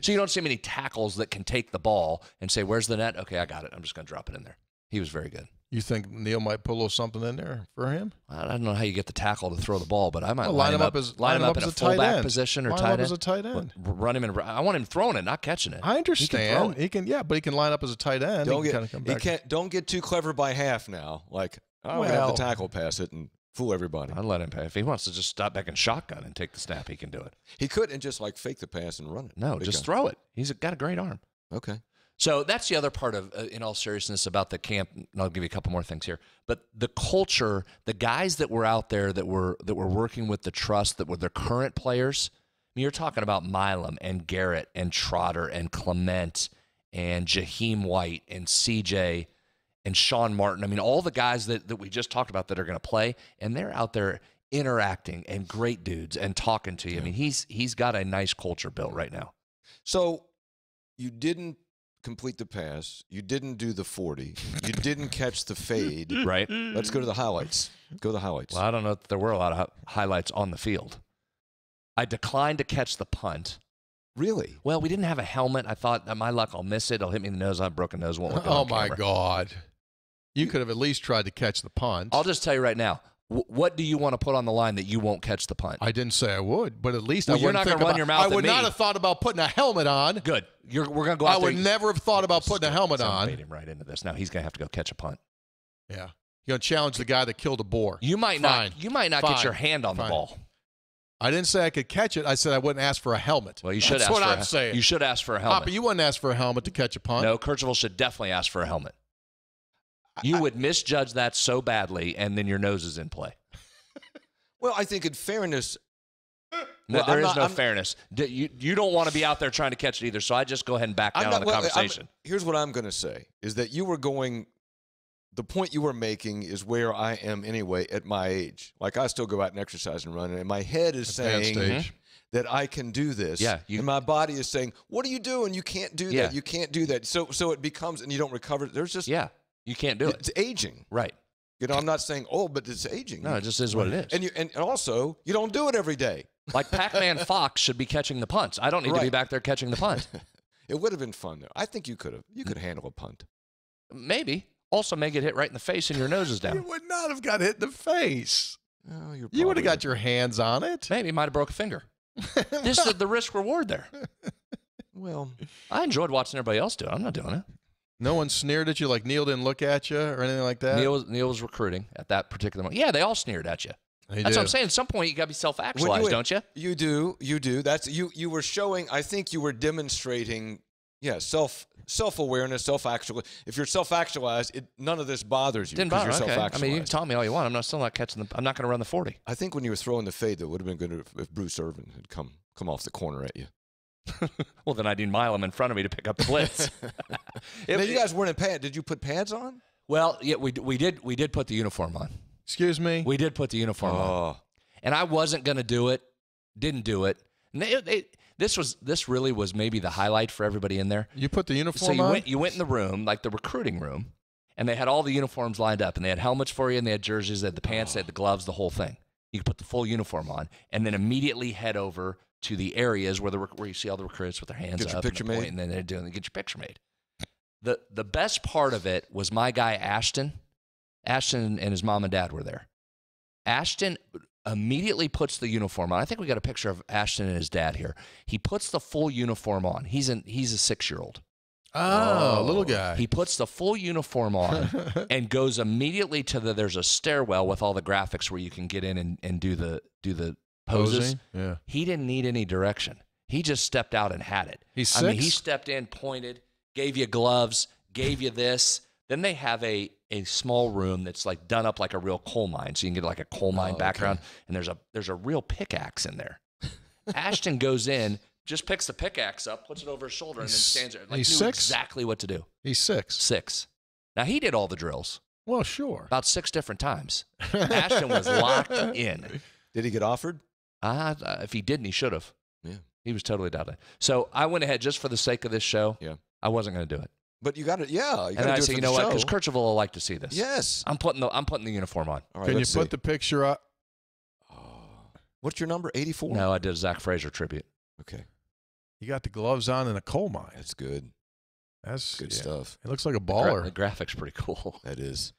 So you don't see many tackles that can take the ball and say, Where's the net? Okay, I got it. I'm just going to drop it in there. He was very good. You think Neal might put a little something in there for him? I don't know how you get the tackle to throw the ball, but I might Well, line, him up, as line him up, as in a a tight fullback end. position or line tight him end. as a tight end. Run him in. I want him throwing it, not catching it. I understand. He can throw it. yeah, but he can line up as a tight end. Don't he get. can kinda come He can't. Don't get too clever by half now. Like I oh, we have the tackle pass it and fool everybody. I'd let him pay. If he wants to just stop back and shotgun and take the snap, he can do it. He could and just like fake the pass and run it. No, Big just guy. throw it. He's got a great arm. Okay. So that's the other part of, uh, in all seriousness, about the camp. And I'll give you a couple more things here. But the culture, the guys that were out there that were that were working with the trust, that were the current players. I mean, you're talking about Milam and Garrett and Trotter and Clement and Jaheim White and CJ and Sean Martin. I mean, all the guys that, that we just talked about that are going to play, and they're out there interacting and great dudes and talking to you. I mean, he's he's got a nice culture built right now. So you didn't complete the pass. You didn't do the 40. You didn't catch the fade. Right. Let's go to the highlights. Go to the highlights. Well, I don't know if there were a lot of highlights on the field. I declined to catch the punt. Really? Well, we didn't have a helmet. I thought, my luck, I'll miss it. It'll hit me in the nose. I have broken nose. Won't look good Oh on my camera. God! You could have at least tried to catch the punt. I'll just tell you right now. What do you want to put on the line that you won't catch the punt? I didn't say I would, but at least Well, I you're wouldn't gonna run your mouth I would not have thought about putting a helmet on. Good. You're, we're going to go I would never have thought about putting a helmet on. bait him right into this. Now he's going to have to go catch a punt. Yeah, you're gonna challenge the guy that killed a boar. You might Fine. not. You might not get your hand on the ball. I didn't say I could catch it. I said I wouldn't ask for a helmet. Well, you should That's ask what for I'm a, saying. You should ask for a helmet. Papa, you wouldn't ask for a helmet to catch a punt. no, Kercheval should definitely ask for a helmet. You would misjudge that so badly, and then your nose is in play. Well, I think in fairness, No, Well, there I'm is not- no I'm- fairness. D- You, you don't want to be out there trying to catch it either, so I just go ahead and back down I'm on the well, I'm- conversation. here's what I'm going to say is that you were going. The point you were making is where I am anyway at my age. Like I still go out and exercise and run, and my head is Advanced saying age. Mm-hmm. that I can do this. Yeah, you- and my body is saying, "What are you doing? You can't do Yeah. that. You can't do that." So, so it becomes, and you don't recover. There's just yeah, you can't do it. it's aging. Right. You know, I'm not saying old, but it's aging. No, it just is what it is. and you and, and also you don't do it every day. like Pac-Man Fox should be catching the punts. I don't need to be back there catching the punt. It would have been fun though. I think you could have. You could handle a punt. Maybe. Also, may get hit right in the face and your nose is down. You would not have got hit in the face. Oh, you're You would have got your hands on it. Maybe might have broke a finger. This is the risk reward there. Well, I enjoyed watching everybody else do it. I'm not doing it. No one sneered at you, like Neal didn't look at you or anything like that. Neal was, Neal was recruiting at that particular moment. Yeah, they all sneered at you. He That's did. what I'm saying. At some point, you got to be self-actualized, you- don't you? You do, you do. That's you. You were showing. I think you were demonstrating. Yeah, self self awareness, self actual. If you're self actualized, it none of this bothers you. Didn't 'cause bother. You're Okay. I mean, you can self-actualized. me all you want. I'm not still not catching the. I'm not going to run the 40. I think when you were throwing the fade, that would have been good if, if Bruce Irvin had come come off the corner at you. Well, then I need mile him in front of me to pick up the blitz. now, you guys weren't in pads. Did you put pads on? well, yeah, we we did we did put the uniform on. Excuse me. We did put the uniform on. Oh, and I wasn't going to do it. Didn't do it. And they, they, this was this really was maybe the highlight for everybody in there. you put the uniform So you on. went you went in the room like the recruiting room, and they had all the uniforms lined up, and they had helmets for you, and they had jerseys, they had the pants, they had the gloves, the whole thing. You could put the full uniform on, and then immediately head over to the areas where the where you see all the recruits with their hands Get your up, and picture the made? and then they're doing get your picture made. the The best part of it was my guy Ashton. Ashton and his mom and dad were there. Ashton immediately puts the uniform on. I think we got a picture of Ashton and his dad here. He puts the full uniform on. He's an he's a six year old. Oh, oh, little guy. He puts the full uniform on and goes immediately to the there's a stairwell with all the graphics where you can get in and, and do the do the poses. Posing? Yeah. He didn't need any direction. He just stepped out and had it. He's six? I mean, he stepped in, pointed, gave you gloves, gave you this. Then they have a a small room that's like done up like a real coal mine, so you can get like a coal mine Oh, okay. background. And there's a there's a real pickaxe in there. Ashton goes in, just picks the pickaxe up, puts it over his shoulder, and then stands there. Like knew he's six? exactly what to do. He's six. Six. Now he did all the drills Well, sure. about six different times. Ashton was locked in. did he get offered? Uh, if he didn't, he should have. Yeah. He was totally dialed in. So I went ahead just for the sake of this show. Yeah. I wasn't going to do it. But you got it. yeah. You got and to I do it said, you the know what? Because Kercheval will like to see this. Yes. I'm putting the I'm putting the uniform on. All right, Can you let's put the picture up? What's your number? 84? No, I did a Zach Frazier tribute. Okay. You got the gloves on in a coal mine. That's good. That's Good yeah. stuff. It looks like a The gra- baller. The graphics pretty cool. That is.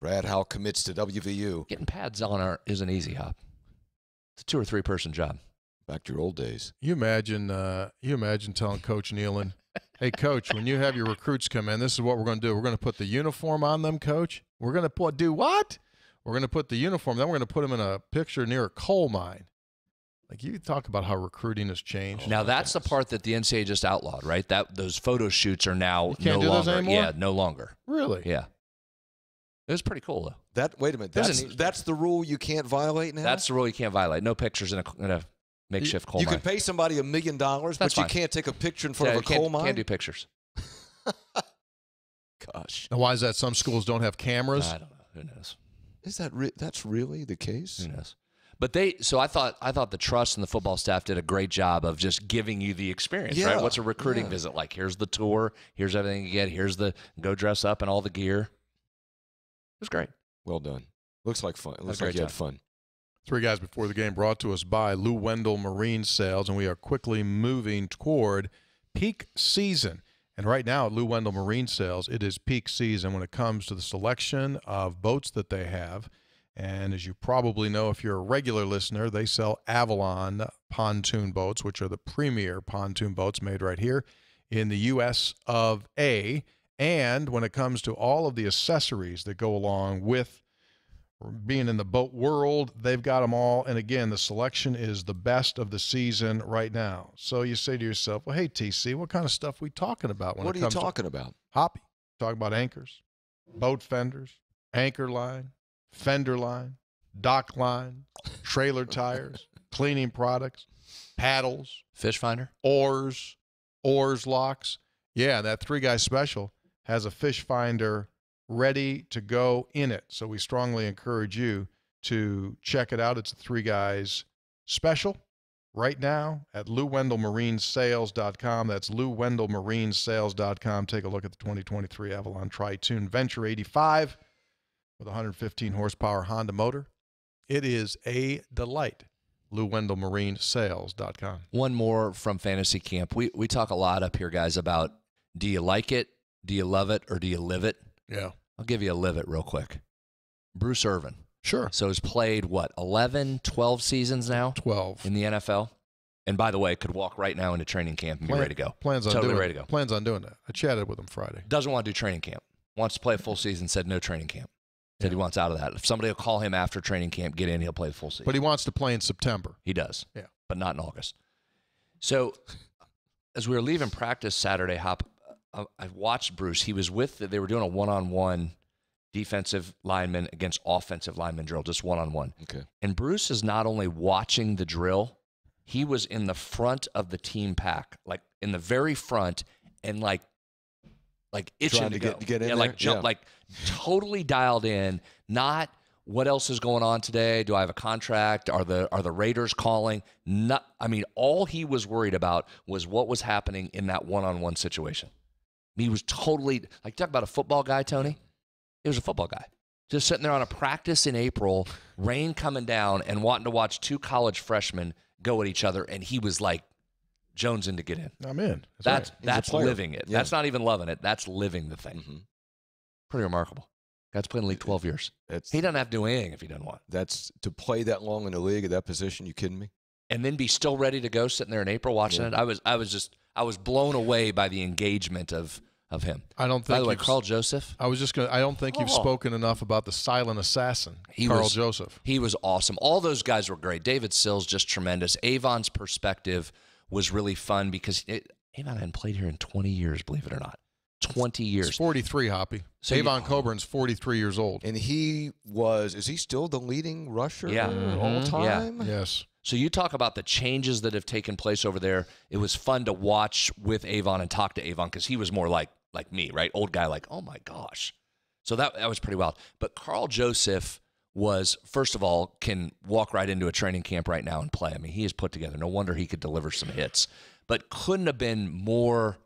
Brad Howe commits to WVU. Getting pads on are, is an easy, Hop. It's a two or three person job. Back to your old days. You imagine, uh, you imagine telling Coach Nehlen, "Hey, Coach, when you have your recruits come in, this is what we're going to do. We're going to put the uniform on them, Coach. We're going to put do what? We're going to put the uniform. Then we're going to put them in a picture near a coal mine. Like you talk about how recruiting has changed. now that's the part that the NCAA just outlawed, right? That those photo shoots are now You can't no do those longer. anymore? Yeah, no longer. Really? Yeah. It was pretty cool though. That wait a minute. There's That's an- that's the rule you can't violate now. That's the rule you can't violate. No pictures in a, in a makeshift coal you mine. can pay somebody a million dollars, but fine. you can't take a picture in front Yeah, of a coal mine. can't do pictures. Gosh, And why is that? Some schools don't have cameras. I don't know. Who knows? is that re- that's really the case? Who knows? But they so I thought I thought the trust and the football staff did a great job of just giving you the experience, Yeah, right? What's a recruiting yeah. visit like? Here's the tour, here's everything you get, here's the go dress up and all the gear. It was great. Well done. Looks like fun. It looks like you had fun. Three guys before the game brought to us by Lou Wendell Marine Sales, and we are quickly moving toward peak season. And right now at Lou Wendell Marine Sales, it is peak season when it comes to the selection of boats that they have. And as you probably know, if you're a regular listener, they sell Avalon pontoon boats, which are the premier pontoon boats made right here in the U.S. of A. And when it comes to all of the accessories that go along with being in the boat world, they've got them all. And again, the selection is the best of the season right now. So you say to yourself, well, hey, TC, what kind of stuff we talking about when what are you talking about? hoppy? Talking about anchors, boat fenders, anchor line, fender line, dock line, trailer tires, cleaning products, paddles, Fish finder. oars, oars locks. Yeah, that three guy special has a fish finder ready to go in it. So we strongly encourage you to check it out. It's a three guys special right now at LouWendellMarineSales.com. That's LouWendellMarineSales.com. Take a look at the 2023 Avalon Tri-Toon Venture 85 with 115 horsepower Honda motor. It is a delight. LouWendellMarineSales.com. One more from fantasy camp. We we talk a lot up here, guys, about do you like it, do you love it, or do you live it? Yeah. I'll give you a live it real quick. Bruce Irvin. Sure. So he's played what 11, 12 seasons now 12. in the NFL. And by the way, could walk right now into training camp and be ready to go. Plans on Totally doing ready to go. Plans on doing that. I chatted with him Friday. Doesn't want to do training camp. Wants to play a full season. Said no training camp. Said he wants out of that. If somebody will call him after training camp, get in. He'll play the full season. But he wants to play in September. He does. Yeah. But not in August. So as we were leaving practice Saturday, Hop, I watched Bruce. He was with, they were doing a one on one defensive lineman against offensive lineman drill, just one on one. Okay. And Bruce is not only watching the drill, he was in the front of the team pack, like in the very front, and like, like itching Trying to, to get- to get in yeah, there? like jump, Yeah. like totally dialed in. Not what else is going on today? Do I have a contract? Are the are the Raiders calling? Not. I mean, all he was worried about was what was happening in that one on one situation. He was totally like talk about a football guy, Tony. He was a football guy. Just sitting there on a practice in April, rain coming down, and wanting to watch two college freshmen go at each other, and he was like jonesing to get in. I'm in. That's a that's living it. Yeah. That's not even loving it. That's living the thing. Mhm. Pretty remarkable. Guy's played in the league twelve years. That's He doesn't have to do anything if he doesn't want. that's to play that long in the league at that position. You kidding me? And then be still ready to go sitting there in April watching Yeah. it. I was I was just I was blown away by the engagement of of him. I don't think. By the way, Karl Joseph, I was just gonna. I don't think you've Oh. spoken enough about the silent assassin, He Karl was- Joseph. He was awesome. All those guys were great. David Sills just tremendous. Avon's perspective was really fun because it, Avon hadn't played here in 20 years, believe it or not. 20 He's years. 43, Hoppy. So you- Avon Cobourne's 43 years old. And he was. Is he still the leading rusher Yeah. all Mhm. Yeah. time? Yes. So you talk about the changes that have taken place over there. It was fun to watch with Avon and talk to Avon because he was more like like me, right? Old guy, like, oh my gosh. So that that was pretty wild. But Karl Joseph was first of all can walk right into a training camp right now and play. I mean, he is put together. No wonder he could deliver some hits. But couldn't have been more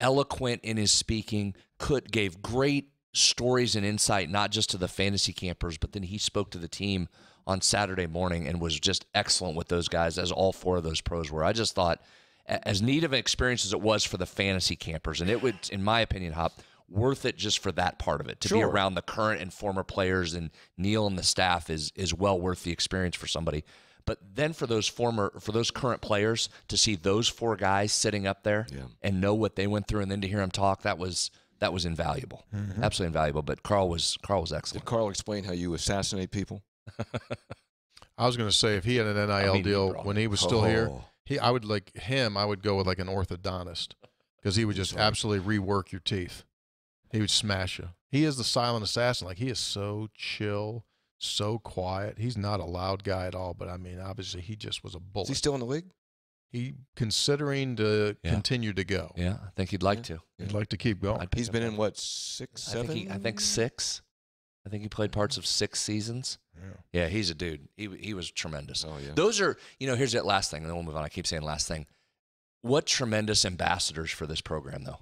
eloquent in his speaking. Could gave great stories and insight, not just to the fantasy campers, but then he spoke to the team on Saturday morning and was just excellent with those guys, as all four of those pros were. I just thought, as neat of an experience as it was for the fantasy campers, and it would, in my opinion, Hop, worth it just for that part of it. To be around the current and former players and Neal and the staff is is well worth the experience for somebody. But then for those former for those current players to see those four guys sitting up there Yeah. and know what they went through and then to hear them talk, that was that was invaluable. Mm-hmm. Absolutely invaluable. But Karl was Karl was Did excellent. Karl explain how you assassinate people? I was going to say if he had an NIL I mean, deal bro. when he was still here, Oh. he I would like him. I would go with like an orthodontist because he would just Sorry. absolutely rework your teeth. He would smash you. He is the silent assassin. Like he is so chill, so quiet. He's not a loud guy at all. But I mean, obviously, he just was a Is bullet. he still in the league? he considering to Yeah. continue to go. Yeah, I think he'd like to. He'd like to keep going. I'd pick He's up been in what six, I seven? think, he, I think six. I think he played parts of six seasons. Yeah. Yeah, he's a dude. He he was tremendous. Oh yeah. Those are, you know, here's that last thing, and then we'll move on. I keep saying last thing. What tremendous ambassadors for this program, though.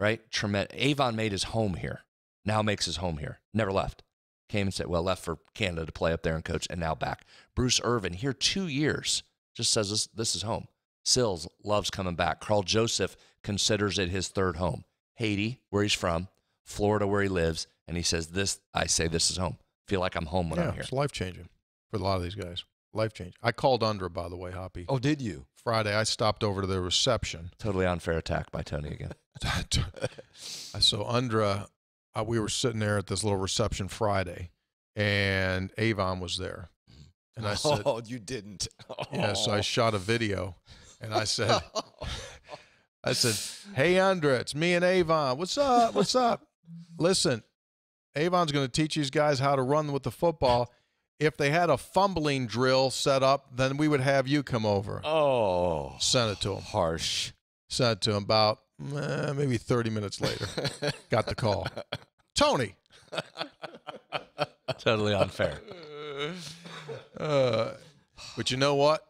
Right? Tremendous. Avon made his home here. Now makes his home here. Never left. Came and said, well, left for Canada to play up there and coach, and now back. Bruce Irvin, here two years, just says this, this is home. Sills loves coming back. Karl Joseph considers it his third home. Haiti, where he's from, Florida, where he lives, and he says, this, I say this is home. Feel like I'm home when yeah, I'm here. it's life changing for a lot of these guys. Life changing. I called Undra, by the way, Hoppy. oh, did you? Friday, I stopped over to the reception. Totally unfair attack by Tony again. so Undra uh, we were sitting there at this little reception Friday, and Avon was there, and I said, "Oh, you didn't." "Yeah." So I shot a video, and I said, "I said, hey Undra, it's me and Avon. What's up? What's up? Listen, Avon's going to teach these guys how to run with the football." If they had a fumbling drill set up, then we would have you come over. Oh, Send it to him. harsh. Sent it to him about eh, maybe 30 minutes later. Got the call. Tony. Totally unfair. Uh, but you know what?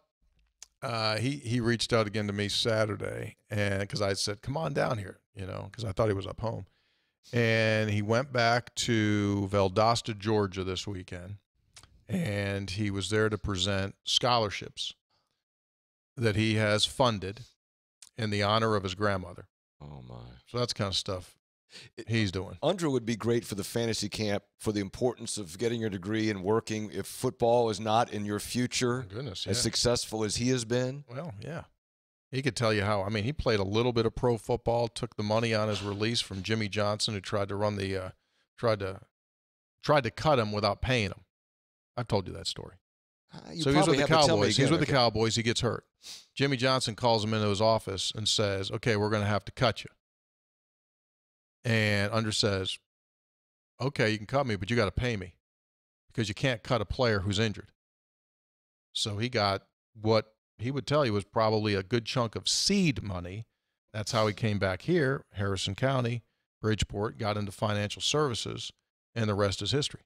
Uh, he he reached out again to me Saturday, and because I said, "Come on down here," you know, because I thought he was up home, and he went back to Valdosta, Georgia this weekend, and he was there to present scholarships that he has funded in the honor of his grandmother. Oh my. So that's kind of stuff he's doing. Undra would be great for the fantasy camp for the importance of getting your degree and working. If football is not in your future Goodness, yeah. as successful as he has been, Well, yeah. He could tell you how. I mean, he played a little bit of pro football, took the money on his release from Jimmy Johnson, who tried to run the, uh, tried to, tried to cut him without paying him. I've told you that story. Uh, so he's with the have to tell me Cowboys. He's with the. Cowboys. He gets hurt. Jimmy Johnson calls him into his office and says, "Okay, we're going to have to cut you." And Undra says, "Okay, you can cut me, but you got to pay me because you can't cut a player who's injured." So he got what he would tell you was probably a good chunk of seed money. That's how he came back here, Harrison County, Bridgeport, got into financial services, and the rest is history.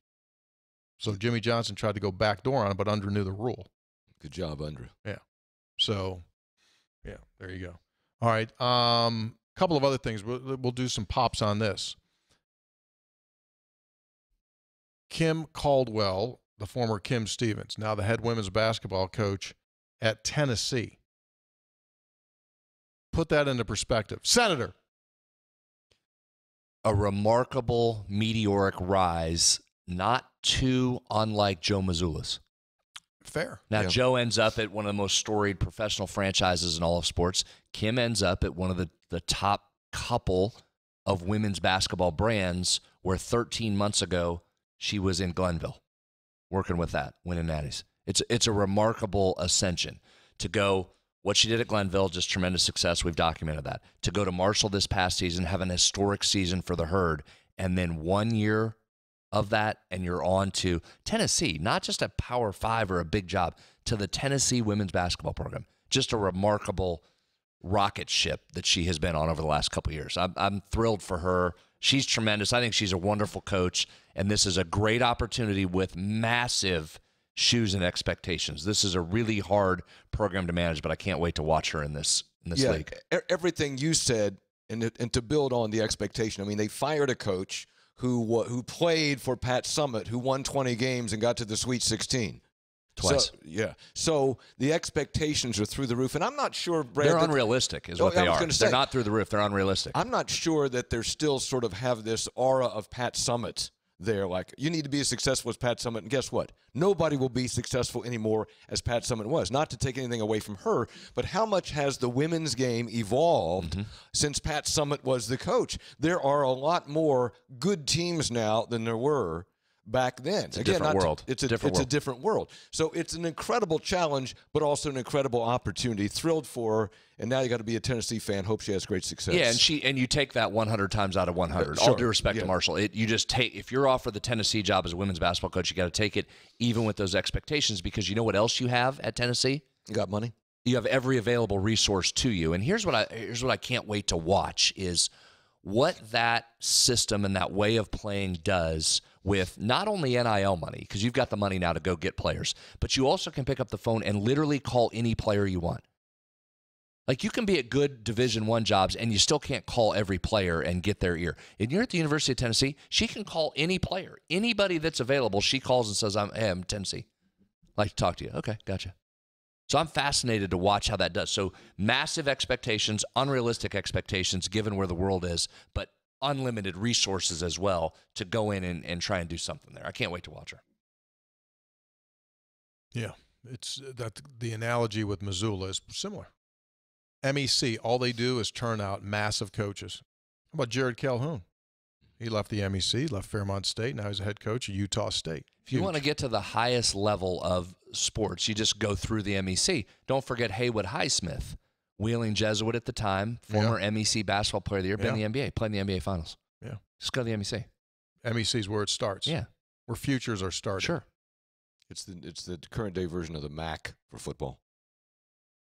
So Jimmy Johnson tried to go backdoor on it, but Undra knew the rule. Good job, Undra. Yeah. So, yeah, there you go. All right. Um, couple of other things. We'll, we'll do some pops on this. Kim Caldwell, the former Kim Stevens, now the head women's basketball coach at Tennessee. Put that into perspective. Senator, A remarkable meteoric rise, not too unlike Joe Mazzulla's. fair. Now, Yeah. Joe ends up at one of the most storied professional franchises in all of sports. Kim ends up at one of the, the top couple of women's basketball brands, where 13 months ago she was in Glenville working with that, winning natties. It's, it's a remarkable ascension to go. What she did at Glenville, just tremendous success. We've documented that. To go to Marshall this past season, have an historic season for the herd, and then one year of that and you're on to Tennessee, not just a power five or a big job, to the Tennessee women's basketball program. Just a remarkable rocket ship that she has been on over the last couple of years. I'm, I'm thrilled for her. She's tremendous. I think she's a wonderful coach, and this is a great opportunity with massive shoes and expectations. This is a really hard program to manage, but I can't wait to watch her in this in this yeah, league. everything you said, and and to build on the expectation. I mean, they fired a coach who who played for Pat Summitt, who won 20 games and got to the Sweet 16 Twice. So, yeah. So the expectations are through the roof, and I'm not sure, Brad. They're unrealistic, is Oh, what they are. gonna They're not through the roof. They're unrealistic. I'm not sure that they're still sort of have this aura of Pat Summitt there. Like, you need to be as successful as Pat Summitt. And guess what? Nobody will be successful anymore as Pat Summitt was. Not to take anything away from her, but how much has the women's game evolved Mm-hmm. since Pat Summitt was the coach? There are a lot more good teams now than there were back then. a different not to- it's a Different it's a world. different world. So it's an incredible challenge, but also an incredible opportunity. Thrilled for her, and now you got to be a Tennessee fan. Hope she has great success. Yeah, and she and you take that 100 times out of 100. Uh, All due respect yeah. to Marshall, it, you just take if you're offered the Tennessee job as a women's basketball coach, you got to take it, even with those expectations, because you know what else you have at Tennessee? You got money. You have every available resource to you. And here's what I here's what I can't wait to watch is what that system and that way of playing does with not only NIL money, because you've got the money now to go get players, but you also can pick up the phone and literally call any player you want. Like you can be at good Division One jobs and you still can't call every player and get their ear. And you're at the University of Tennessee, she can call any player, anybody that's available. She calls and says, "I'm, hey, I'm Tennessee, like to talk to you." Okay, gotcha. So I'm fascinated to watch how that does. So massive expectations, unrealistic expectations given where the world is, but unlimited resources as well to go in and, and try and do something there. I can't wait to watch her. Yeah, it's uh, that the analogy with Mazzulla is similar. MEC, all they do is turn out massive coaches. How about Jerrod Calhoun? He left the MEC, left Fairmont State. Now he's a head coach at Utah State. If you want to get to the highest level of sports, you just go through the MEC. Don't forget Haywood Highsmith, Wheeling Jesuit at the time, former MEC basketball player of the year, been in the NBA, played in the NBA Finals. Yeah. Just go to the MEC. MEC is where it starts. Yeah. Where futures are starting. Sure. It's the it's the current day version of the MAC for football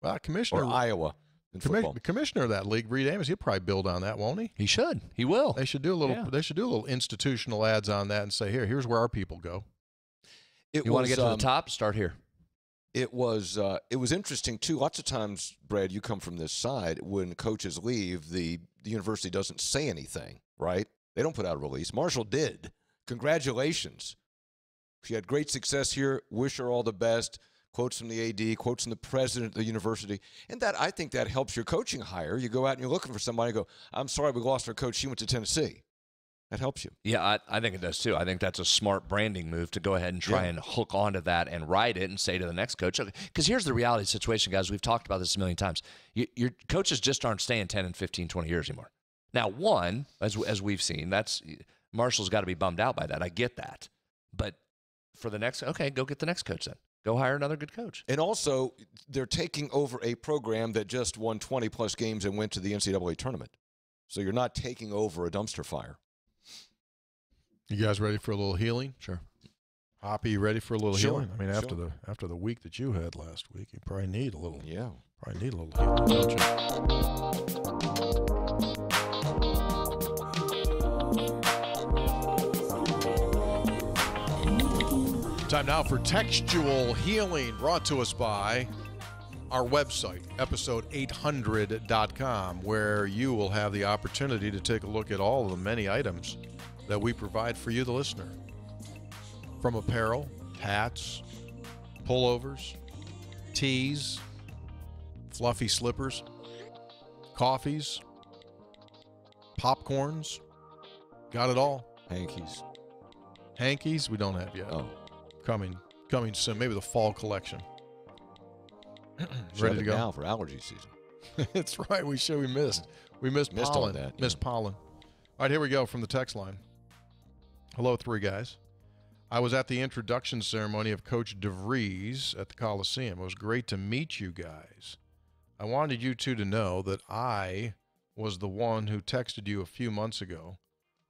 Well, commissioner, or Iowa in commi- football. the commissioner of that league, Reid Amos, he'll probably build on that, won't he? He should. He will. They should do a little. Yeah. They should do a little institutional ads on that and say, here, here's where our people go. It You want to was, get to um, the top? Start here. It was uh, it was interesting too. Lots of times, Brad, you come from this side. When coaches leave, the, the university doesn't say anything, right? They don't put out a release. Marshall did. Congratulations. She had great success here. Wish her all the best. Quotes from the AD, quotes from the president of the university. And that I think that helps your coaching hire. You go out and you're looking for somebody, go, I'm sorry we lost our coach. She went to Tennessee. That helps you. Yeah, I, I think it does too. I think that's a smart branding move to go ahead and try Yeah. and hook onto that and ride it and say to the next coach. Because here's the reality situation, guys. We've talked about this a million times. You, your coaches just aren't staying 10 and 15, 20 years anymore. Now, one, as, as we've seen, that's Marshall's got to be bummed out by that. I get that. But for the next, okay, go get the next coach then. Go hire another good coach. And also, they're taking over a program that just won 20 plus games and went to the NCAA tournament. So you're not taking over a dumpster fire. You guys ready for a little healing? Sure. Hoppy, you ready for a little Sure, healing? I mean, after sure. the after the week that you had last week, you probably need a little. Yeah. Probably need a little healing, don't you? Time now for textual healing brought to us by our website, episode800.com, where you will have the opportunity to take a look at all of the many items that we provide for you, the listener. From apparel, hats, pullovers, tees, fluffy slippers, coffees, popcorns, got it all. Hankies. Hankies, we don't have yet. Oh. Coming, coming soon. Maybe the fall collection. Ready to go? now for allergy season. That's right. We should. We missed. We missed, Missed pollen. that, Missed pollen. All right, here we go from the text line. Hello, three guys. I was at the introduction ceremony of Coach DeVries at the Coliseum. It was great to meet you guys. I wanted you two to know that I was the one who texted you a few months ago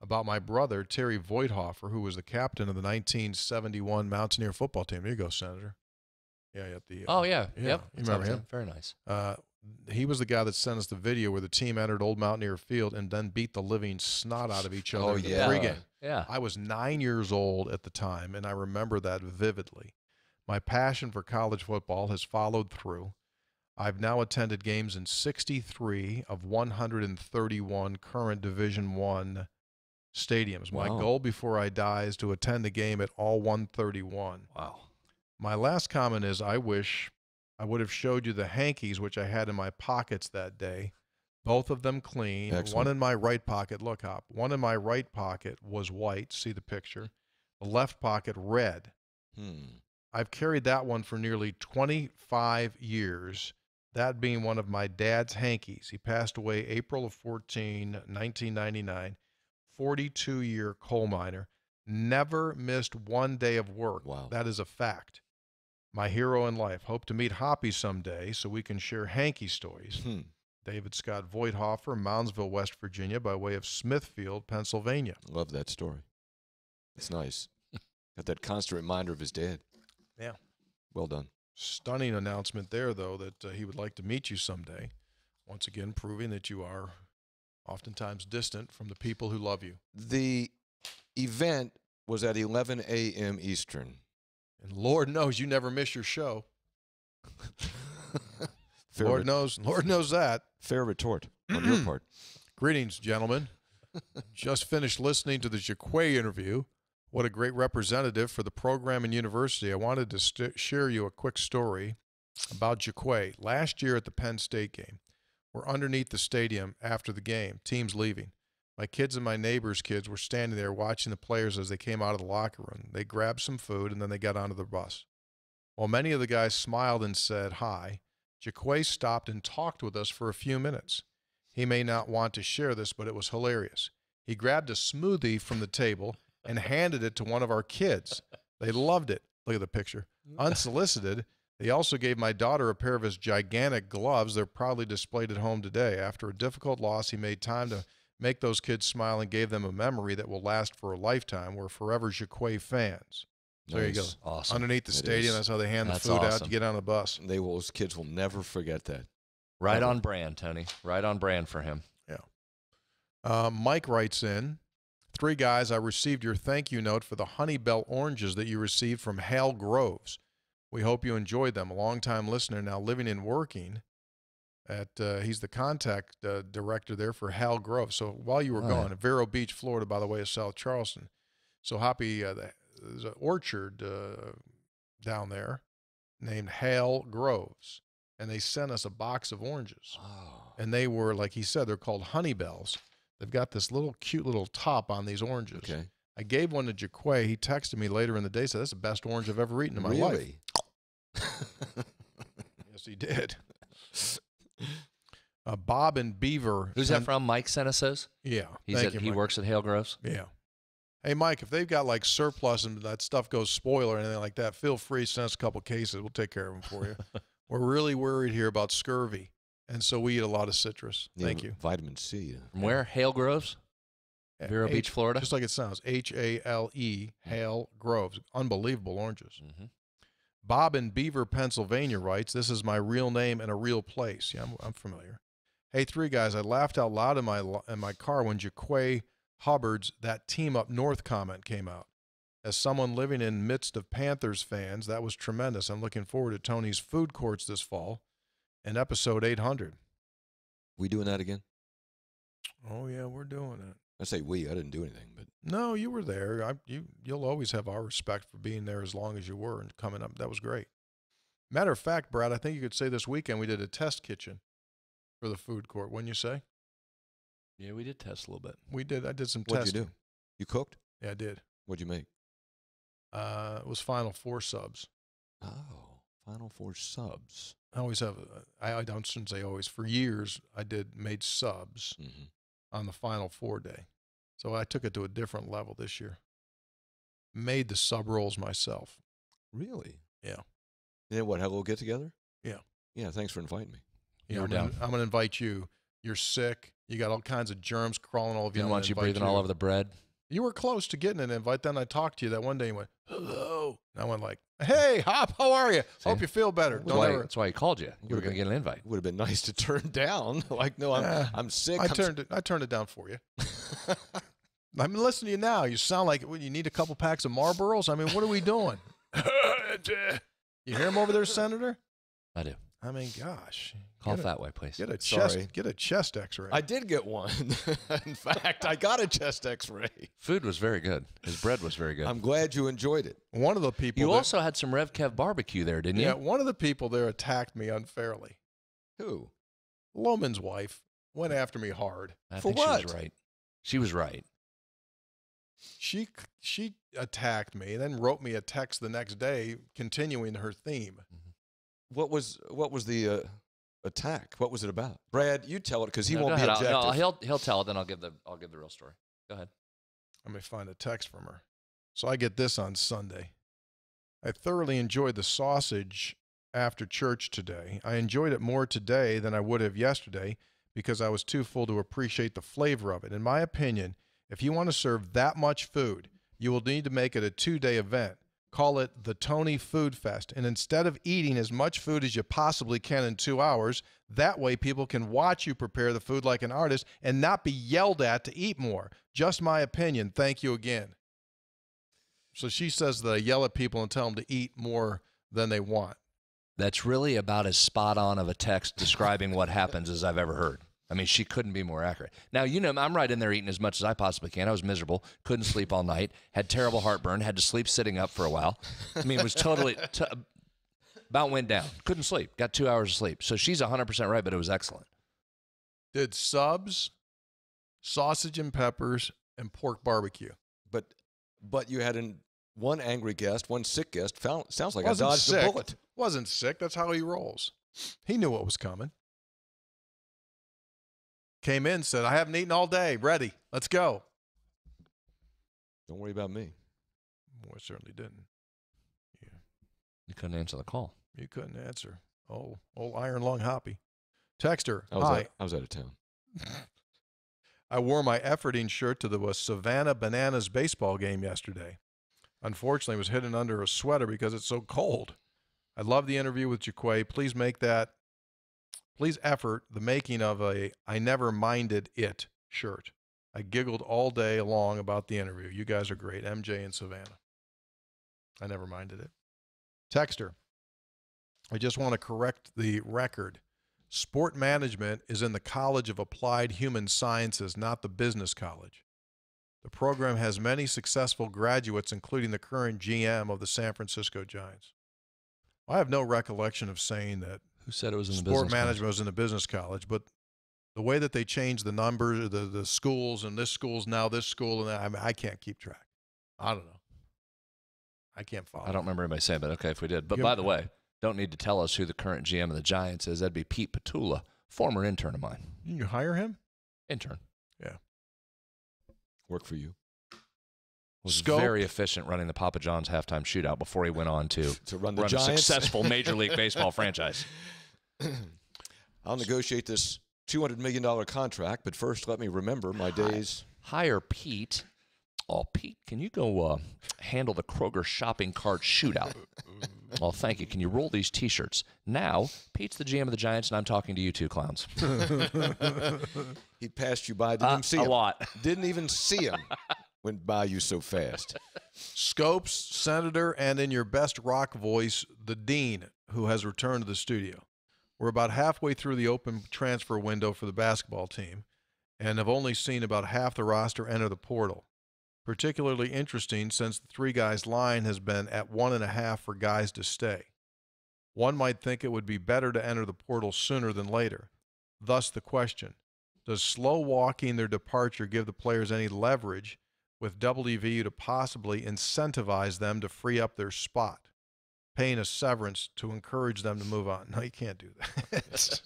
about my brother Terry Voigthofer, who was the captain of the 1971 Mountaineer football team. Here you go, Senator. Yeah, at the Oh, yeah. Yeah, Yep. you remember him? Very nice. uh, he was the guy that sent us the video where the team entered Old Mountaineer Field and then beat the living snot out of each other Oh, in the yeah. pregame. Yeah. I was nine years old at the time, and I remember that vividly. My passion for college football has followed through. I've now attended games in 63 of 131 current Division One stadiums. My Wow. goal before I die is to attend a game at all 131. Wow. My last comment is I wish I would have showed you the hankies which I had in my pockets that day. Both of them clean. One in my right pocket, look up. One in my right pocket was white, see the picture. The left pocket red. Hmm. I've carried that one for nearly 25 years, that being one of my dad's hankies. He passed away April of 14, 1999. 42 year coal miner. Never missed one day of work. Wow. That is a fact. My hero in life. Hope to meet Hoppy someday so we can share hanky stories. Hmm. David Scott Voigthofer, Moundsville, West Virginia, by way of Smithfield, Pennsylvania. Love that story. It's nice. Got that constant reminder of his dad. Yeah. Well done. Stunning announcement there, though, that uh, he would like to meet you someday. Once again, proving that you are oftentimes distant from the people who love you. The event was at 11 a.m. Eastern. And Lord knows you never miss your show. fair, Lord knows, Lord knows that. fair retort on your mm-hmm. part. Greetings, gentlemen. Just finished listening to the Jaquay interview. What a great representative for the program and university. I wanted to st- share you a quick story about Jaquay. Last year at the Penn State game, we're underneath the stadium after the game, teams leaving. My kids and my neighbor's kids were standing there watching the players as they came out of the locker room. They grabbed some food and then they got onto the bus. While many of the guys smiled and said hi, Jaquay stopped and talked with us for a few minutes. He may not want to share this, but it was hilarious. He grabbed a smoothie from the table and handed it to one of our kids. They loved it. Look at the picture. Unsolicited, he also gave my daughter a pair of his gigantic gloves. They're proudly displayed at home today. After a difficult loss, he made time to make those kids smile and gave them a memory that will last for a lifetime. We're forever Jaquay fans. There you go. Awesome. Underneath the It stadium, is. that's how they hand That's the food out awesome. to get on the bus. They will. Those kids will never forget that. Right on brand, Tony. Right on brand for him. Uh, Mike writes in Three guys, I received your thank you note for the Honey Bell oranges that you received from Hale Groves. We hope you enjoyed them. A longtime listener, now living and working at, uh, he's the contact uh, director there for Hale Groves. So while you were Oh, gone, yeah. Vero Beach, Florida, by the way, is South Charleston. So happy, uh, the- there's an orchard uh, down there named Hale Groves. And they sent us a box of oranges Oh. and they were like he said they're called honey bells they've got this little cute little top on these oranges Okay. i gave one to jaquay he texted me later in the day said that's the best orange i've ever eaten in my life really? yes he did uh, bob and beaver Who's that from? Mike sent us those. yeah He's at, you, he Mike. works at Hale Groves. yeah hey mike if they've got like surplus and that stuff goes spoil or anything like that feel free to send us a couple cases we'll take care of them for you we're really worried here about scurvy and so we eat a lot of citrus Yeah, thank you Vitamin C. From where? Hale Groves, Vero H- Beach, Florida. Just like it sounds. H A L E, Hale Groves. Unbelievable oranges. hmm Bob in Beaver, Pennsylvania writes, This is my real name and a real place. Yeah, I'm, I'm familiar. Hey, three guys, I laughed out loud in my, in my car when Jaquay Hubbard's That Team Up North comment came out. As someone living in midst of Panthers fans, that was tremendous. I'm looking forward to Tony's food courts this fall and episode 800. We doing that again? Oh, yeah, we're doing it. I say we. I didn't do anything, but No, you were there. I, you you'll always have our respect for being there as long as you were and coming up. That was great. Matter of fact, Brad, I think you could say this weekend we did a test kitchen for the food court. Wouldn't you say? Yeah, we did test a little bit. We did. I did some what'd testing. you do? You cooked? Yeah, I did. What'd you make? Uh, it was Final Four subs. Oh, Final Four subs. I always have. I, I don't shouldn't say always. For years, I did made subs Mm-hmm. on the Final Four day, so I took it to a different level this year. Made the sub rolls myself. Really? Yeah. Yeah. What? Have a little get together? Yeah. Yeah. Thanks for inviting me. Yeah, You were I'm gonna, down. I'm gonna invite you. You're sick. You got all kinds of germs crawling all over you. Didn't want gonna you invite breathing all over the bread. You were close to getting an invite. Then I talked to you that one day. and went, "Hello." And I went like, "Hey, Hop, how are you? See? Hope you feel better." That's Don't why, ever. that's why he called you. You were Would've going to get an invite. Would have been nice to turn down. like, no, I'm Yeah. I'm sick. I I'm s- turned it. I turned it down for you. I'm listening to you now. You sound like what, you need a couple packs of Marlboros. I mean, what are we doing? you hear him over there, Senator? I do. I mean, gosh. Call get a, Fat Way, please. Get a Sorry. chest. Get a chest X-ray. I did get one. In fact, I got a chest X-ray. Food was very good. His bread was very good. I'm glad you enjoyed it. one of the people. you that- also had some Rev Kev barbecue there, didn't you? yeah, one of the people there attacked me unfairly. Who? Loman's wife went after me hard. I For think she was right. She was right. She she attacked me and then wrote me a text the next day continuing her theme. What was what was the uh, attack? What was it about? Brad, you tell it because he No, won't be ahead. I'll- objective. No, he'll he'll tell it. Then I'll give the I'll give the real story. Go ahead. Let me find a text from her. So I get this on Sunday. I thoroughly enjoyed the sausage after church today. I enjoyed it more today than I would have yesterday because I was too full to appreciate the flavor of it. In my opinion, if you want to serve that much food, you will need to make it a two day event. Call it the Tony Food Fest. And instead of eating as much food as you possibly can in two hours, that way people can watch you prepare the food like an artist and not be yelled at to eat more. Just my opinion. Thank you again. So she says that I yell at people and tell them to eat more than they want. That's really about as spot on of a text describing what happens as I've ever heard. I mean, she couldn't be more accurate. Now, you know, I'm right in there eating as much as I possibly can. I was miserable, couldn't sleep all night, had terrible heartburn, had to sleep sitting up for a while. I mean, it was totally t- about went down. Couldn't sleep. Got two hours of sleep. So she's 100% right, but it was excellent. Did subs, sausage and peppers, and pork barbecue. but but you had an, one angry guest, one sick guest. Found, sounds like Wasn't I dodged sick. a bullet. Wasn't sick. That's how he rolls. He knew what was coming. Came in, said, I haven't eaten all day. Ready. Let's go. Don't worry about me. Well, I certainly didn't. Yeah, You couldn't answer the call. you couldn't answer. Oh, old Iron Lung Hoppy. Texter, I was, hi. out, I was out of town. I wore my efforting shirt to the Savannah Bananas baseball game yesterday. Unfortunately, it was hidden under a sweater because it's so cold. I love the interview with Jaquay. Please make that, please effort the making of a I never minded it shirt. I giggled all day long about the interview. You guys are great. MJ and Savannah. I never minded it. Texter, I just want to correct the record. Sport management is in the College of Applied Human Sciences, not the business college. The program has many successful graduates, including the current GM of the San Francisco Giants. I have no recollection of saying that Who said it was in the sport business? management was in the business college, but the way that they changed the numbers, the, the schools, and this school's now this school, and that, I, mean, I can't keep track. I don't know. I can't follow. I don't remember anybody saying, but okay, if we did. But Give- by the way, don't need to tell us who the current GM of the Giants is. That'd be Pete Putila, former intern of mine. You hire him? Intern. Yeah. Work for you. Was Scope. very efficient running the Papa John's halftime shootout before he went on to To run the run a successful Major League Baseball franchise. I'll negotiate this $200 million contract, but first let me remember my days. Hire Pete. Oh, Pete, can you go uh, handle the Kroger shopping cart shootout? well, thank you. Can you roll these T-shirts? Now, Pete's the GM of the Giants, and I'm talking to you two clowns. He passed you by, didn't Uh, see a him. lot. Didn't even see him. Went by you so fast. Scopes, Senator, and in your best rock voice, the Dean, who has returned to the studio. We're about halfway through the open transfer window for the basketball team and have only seen about half the roster enter the portal. Particularly interesting since the three guys line has been at one and a half for guys to stay. One might think it would be better to enter the portal sooner than later. Thus, the question Does slow walking their departure give the players any leverage with WVU to possibly incentivize them to free up their spot, paying a severance to encourage them to move on. No, you can't do that.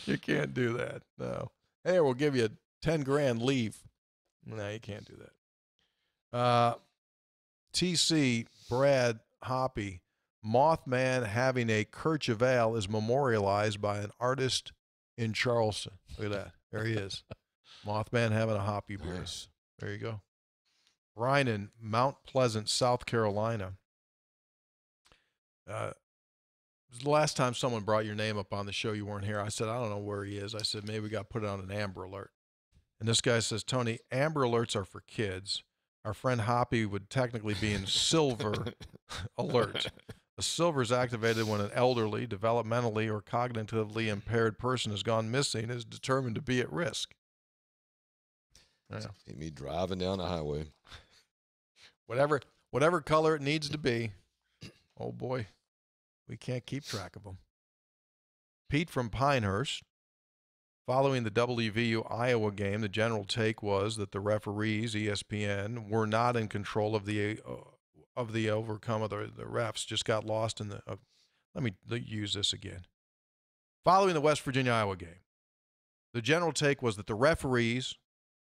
you can't do that. No. Hey, we'll give you 10 grand leave. No, you can't do that. Uh, TC, Brad, Hoppy, Mothman having a Kercheval is memorialized by an artist in Charleston. Look at that. There he is. Mothman having a Hoppy beer. Nice. There you go. Ryan in Mount Pleasant, South Carolina. Uh, the last time someone brought your name up on the show, you weren't here. I said, I don't know where he is. I said, maybe we got put on an Amber Alert. And this guy says, Tony, Amber Alerts are for kids. Our friend Hoppy would technically be in Silver Alert. A silver is activated when an elderly, developmentally, or cognitively impaired person has gone missing is determined to be at risk. Yeah. See me driving down the highway. whatever whatever color it needs to be. Oh boy, we can't keep track of them. Pete from Pinehurst. Following the WVU Iowa game, the general take was that the referees, ESPN, were not in control of the uh, of the overcome of the, the refs. Just got lost in the. Uh, let me use this again. Following the West Virginia Iowa game, the general take was that the referees,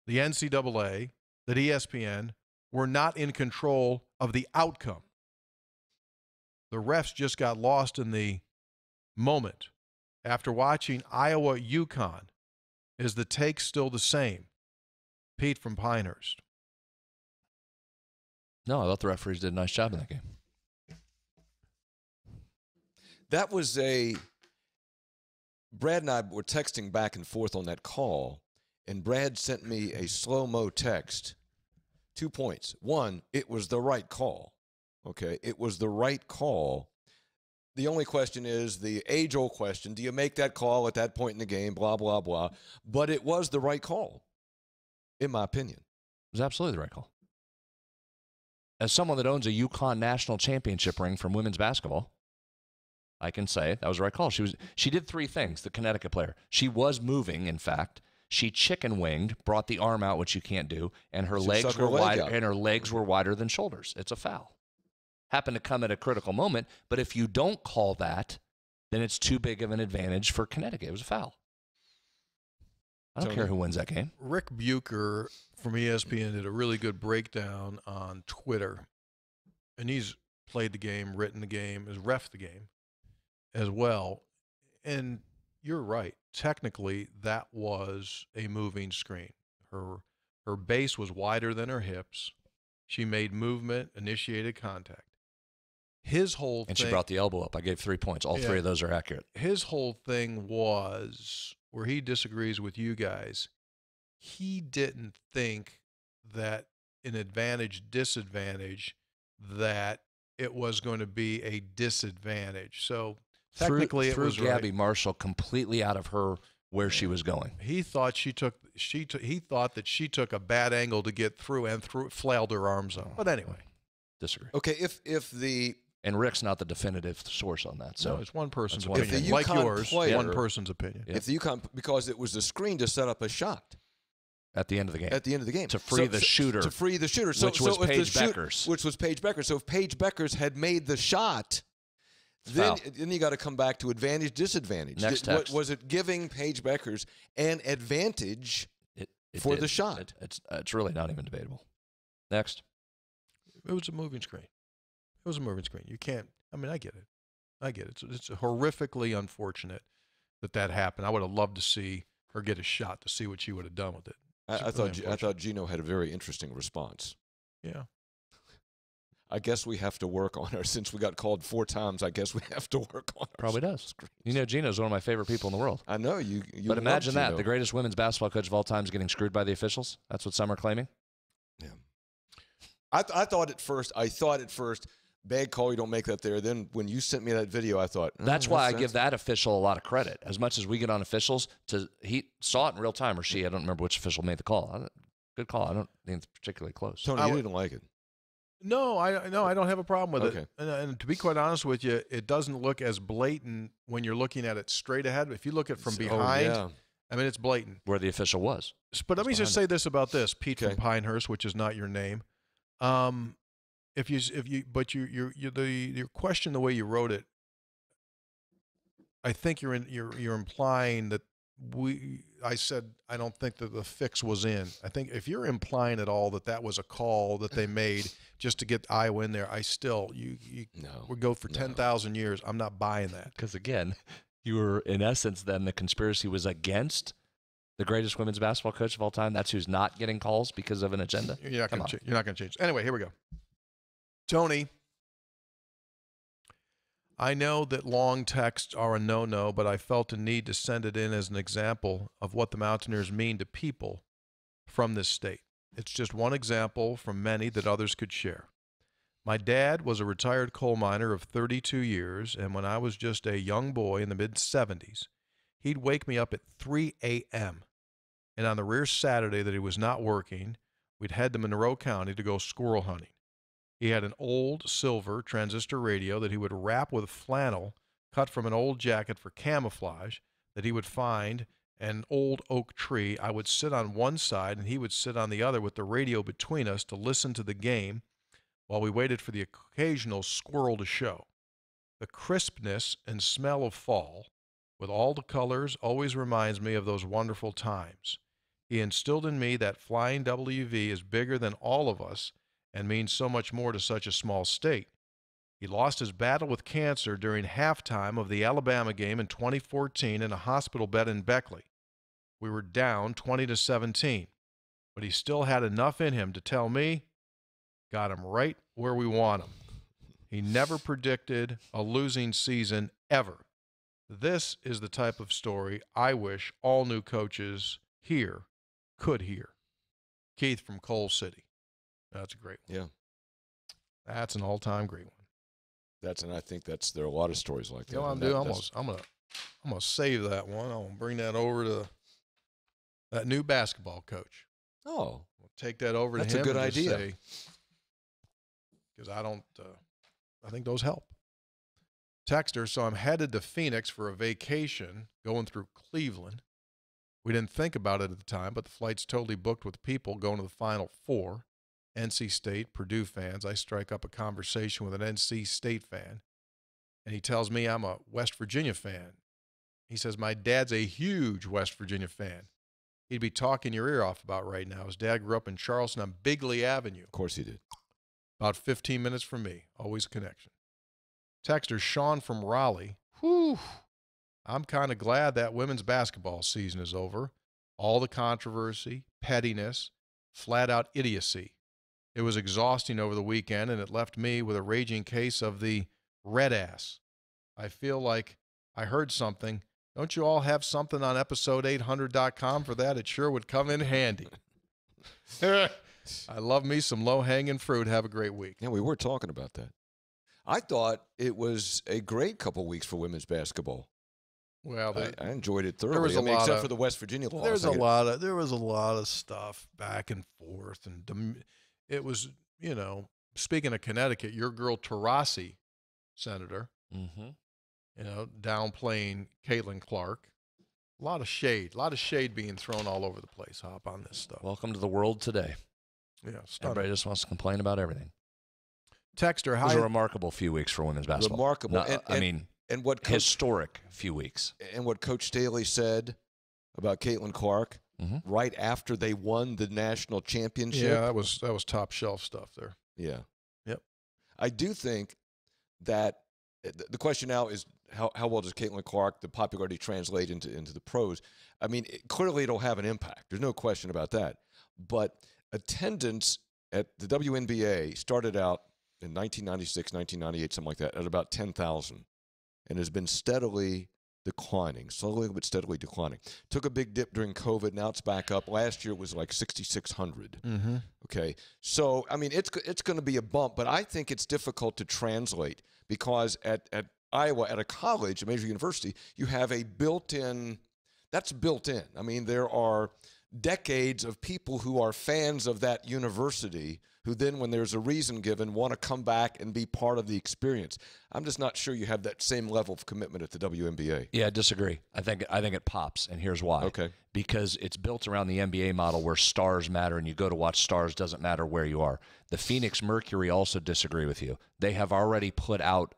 the NCAA, that ESPN were not in control of the outcome. The refs just got lost in the moment. After watching Iowa UConn, is the take still the same? Pete from Pinehurst. No, I thought the referees did a nice job in that game. That was a. Brad and I were texting back and forth on that call, and Brad sent me a slow mo text. Two points. One, it was the right call. Okay, it was the right call. The only question is the age old question do you make that call at that point in the game? Blah, blah, blah. But it was the right call, in my opinion. It was absolutely the right call. As someone that owns a UConn national championship ring from women's basketball, I can say that was the right call. She was she did three things. The Connecticut player, she was moving. In fact, she chicken winged, brought the arm out, which you can't do, and her She legs were her leg wider, out. and her legs were wider than shoulders. It's a foul. Happened to come at a critical moment, but if you don't call that, then it's too big of an advantage for Connecticut. It was a foul. I don't Tony? care who wins that game. Rick Bucher from E ESPN did a really good breakdown on Twitter, and he's played the game, written the game, has ref the game as well. And you're right. Technically, that was a moving screen. Her her base was wider than her hips. She made movement, initiated contact. His whole And thing, she brought the elbow up. I gave three points. All Yeah. three of those are accurate. his whole thing was where he disagrees with you guys. He didn't think that an advantage disadvantage that it was going to be a disadvantage. So technically, threw, it threw was Gabby right. Marshall completely out of her where she was going. He thought she took she took he thought that she took a bad angle to get through and threw flailed her arms up. But anyway, Disagree. Okay, if if the And Rick's not the definitive source on that. so So it's one person's one opinion, opinion. If the UConn yours, player- one person's opinion. Yeah. if the UConn because it was the screen to set up a shot at the end of the game, at the end of the game To free the shooter. to free the shooter, so, Which was so if the Paige shoot- Bueckers. which was Paige Bueckers. So if Paige Bueckers had made the shot, It's then foul. then you got to come back to advantage disadvantage. Next Did- text. was it giving Paige Bueckers an advantage? it, it for did. the shot. It- it's uh, it's really not even debatable. Next, It was a moving screen. It was a moving screen. You can't. I mean, I get it. I get it. It's, it's horrifically unfortunate that that happened. I would have loved to see her get a shot to see what she would have done with it. I, It's I really thought G- I thought Gino had a very interesting response. Yeah. I guess we have to work on her since we got called four times. I guess we have to work on her. probably does. screens. You know, Gino's one of my favorite people in the world. I know you. you but imagine that the greatest women's basketball coach of all time is getting screwed by the officials. That's what some are claiming. Yeah. I, th- I thought at first, I thought at first, bad call, you don't make that there. Then when you sent me that video, I thought, oh, That's why I give that official a lot of credit. As much as we get on officials, to he saw it in real time, or she. I don't remember which official made the call. I don't- Good call. I don't think it's particularly close. Tony, I you would- didn't like it. No, I no, I don't have a problem with Okay. it. And, and to be quite honest with you, it doesn't look as blatant when you're looking at it straight ahead. If you look at it from Oh, behind, yeah. I mean, it's blatant. Where the official was. But let me just say this about this, Pete Okay. from Pinehurst, which is not your name. Um, if you if you but you you you the your question the way you wrote it, I think you're in you're you're implying that we I said I don't think that the fix was in. I think if you're implying at all that that was a call that they made just to get Iowa in there, I still you you No. would go for no. ten thousand years. I'm not buying that. Because again, you were in essence then the conspiracy was against the greatest women's basketball coach of all time. That's who's not getting calls because of an agenda. You're not going to on. you're not going to change. Anyway, here we go. Tony, I know that long texts are a no-no, but I felt a need to send it in as an example of what the Mountaineers mean to people from this state. It's just one example from many that others could share. My dad was a retired coal miner of 32 years, and when I was just a young boy in the mid 70s, he'd wake me up at 3 a.m. And on the rare Saturday that he was not working, we'd head to Monroe County to go squirrel hunting. He had an old silver transistor radio that he would wrap with flannel cut from an old jacket for camouflage that he would find an old oak tree. I would sit on one side and he would sit on the other with the radio between us to listen to the game while we waited for the occasional squirrel to show. The crispness and smell of fall, with all the colors, always reminds me of those wonderful times. He instilled in me that flying WV is bigger than all of us and means so much more to such a small state. He lost his battle with cancer during halftime of the Alabama game in 2014 in a hospital bed in Beckley. We were down 20 to 17, but he still had enough in him to tell me, got him right where we want him. He never predicted a losing season ever. This is the type of story I wish all new coaches here could hear. Keith from Coal City. That's a great one. Yeah. That's an all-time great one. That's and I think that's there are a lot of stories like that. You know I'm and that- I'm gonna, I'm gonna, I'm gonna save that one. I'm gonna bring that over to that new basketball coach. Oh, We'll take that over That's to a him. good and just idea. Because I don't, uh, I think those help. Texter, so I'm headed to Phoenix for a vacation, going through Cleveland. We didn't think about it at the time, but the flight's totally booked with people going to the Final Four. NC State, Purdue fans. I strike up a conversation with an NC State fan, and he tells me I'm a West Virginia fan. He says, My dad's a huge West Virginia fan. he'd be talking your ear off about right now. His dad grew up in Charleston on Bigley Avenue, Of course he did. about 15 minutes from me. Always a connection. Texter Sean from Raleigh. Whew. I'm kind of glad that women's basketball season is over. All the controversy, pettiness, flat out idiocy. It was exhausting over the weekend, and it left me with a raging case of the red ass. I feel like I heard something. Don't you all have something on episode800.com for that? It sure would come in handy. I love me some low hanging fruit. Have a great week. Yeah, we were talking about that. I thought it was a great couple weeks for women's basketball. Well, I, I enjoyed it thoroughly. was I a mean, lot except of- for the West Virginia loss. there's I a lot of there was a lot of stuff back and forth, and it was you know speaking of Connecticut, your girl Taurasi, Senator, Mm-hmm. you know downplaying Caitlin Clark. A lot of shade, a lot of shade being thrown all over the place. Hop on this stuff. Welcome to the world today. yeah, stunning. Everybody just wants to complain about everything. Texter, It was a remarkable few weeks for women's basketball. Remarkable. No, And- I mean, And what Coach, historic few weeks. and what Coach Staley said about Caitlin Clark Mhm. right after they won the national championship. Yeah, that was that was top shelf stuff there. Yeah. Yep. I do think that uh, the question now is how, how well does Caitlin Clark, the popularity, translate into, into the pros? I mean, it, clearly it'll have an impact. There's no question about that. But attendance at the WNBA started out in 1996, 1998, something like that, at about 10,000 and has been steadily declining, slowly but steadily declining. Took a big dip during COVID. Now it's back up. Last year it was like 6,600. Mm-hmm. Okay, so I mean, it's it's going to be a bump, but I think it's difficult to translate because at at Iowa, at a college, a major university, you have a built-in. That's built in. I mean, there are decades of people who are fans of that university who then, when there's a reason given, want to come back and be part of the experience. I'm just not sure you have that same level of commitment at the WNBA. Yeah, I disagree. I think I think it pops, and here's why. Okay. Because it's built around the NBA model where stars matter, and you go to watch stars. Doesn't matter where you are. The Phoenix Mercury also disagree with you. They have already put out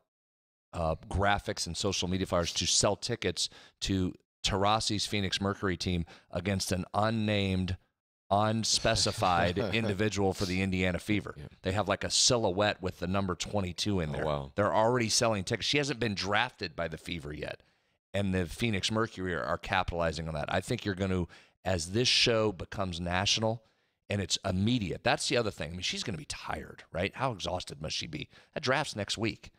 uh, graphics and social media flyers to sell tickets to Taurasi's Phoenix Mercury team against an unnamed, unspecified individual for the Indiana Fever. Yeah. They have like a silhouette with the number 22 in Oh, there. wow. They're already selling tickets. She hasn't been drafted by the Fever yet. And the Phoenix Mercury are, are capitalizing on that. I think you're going to, as this show becomes national and it's immediate, that's the other thing. I mean, she's going to be tired, right? How exhausted must she be? That draft's next week.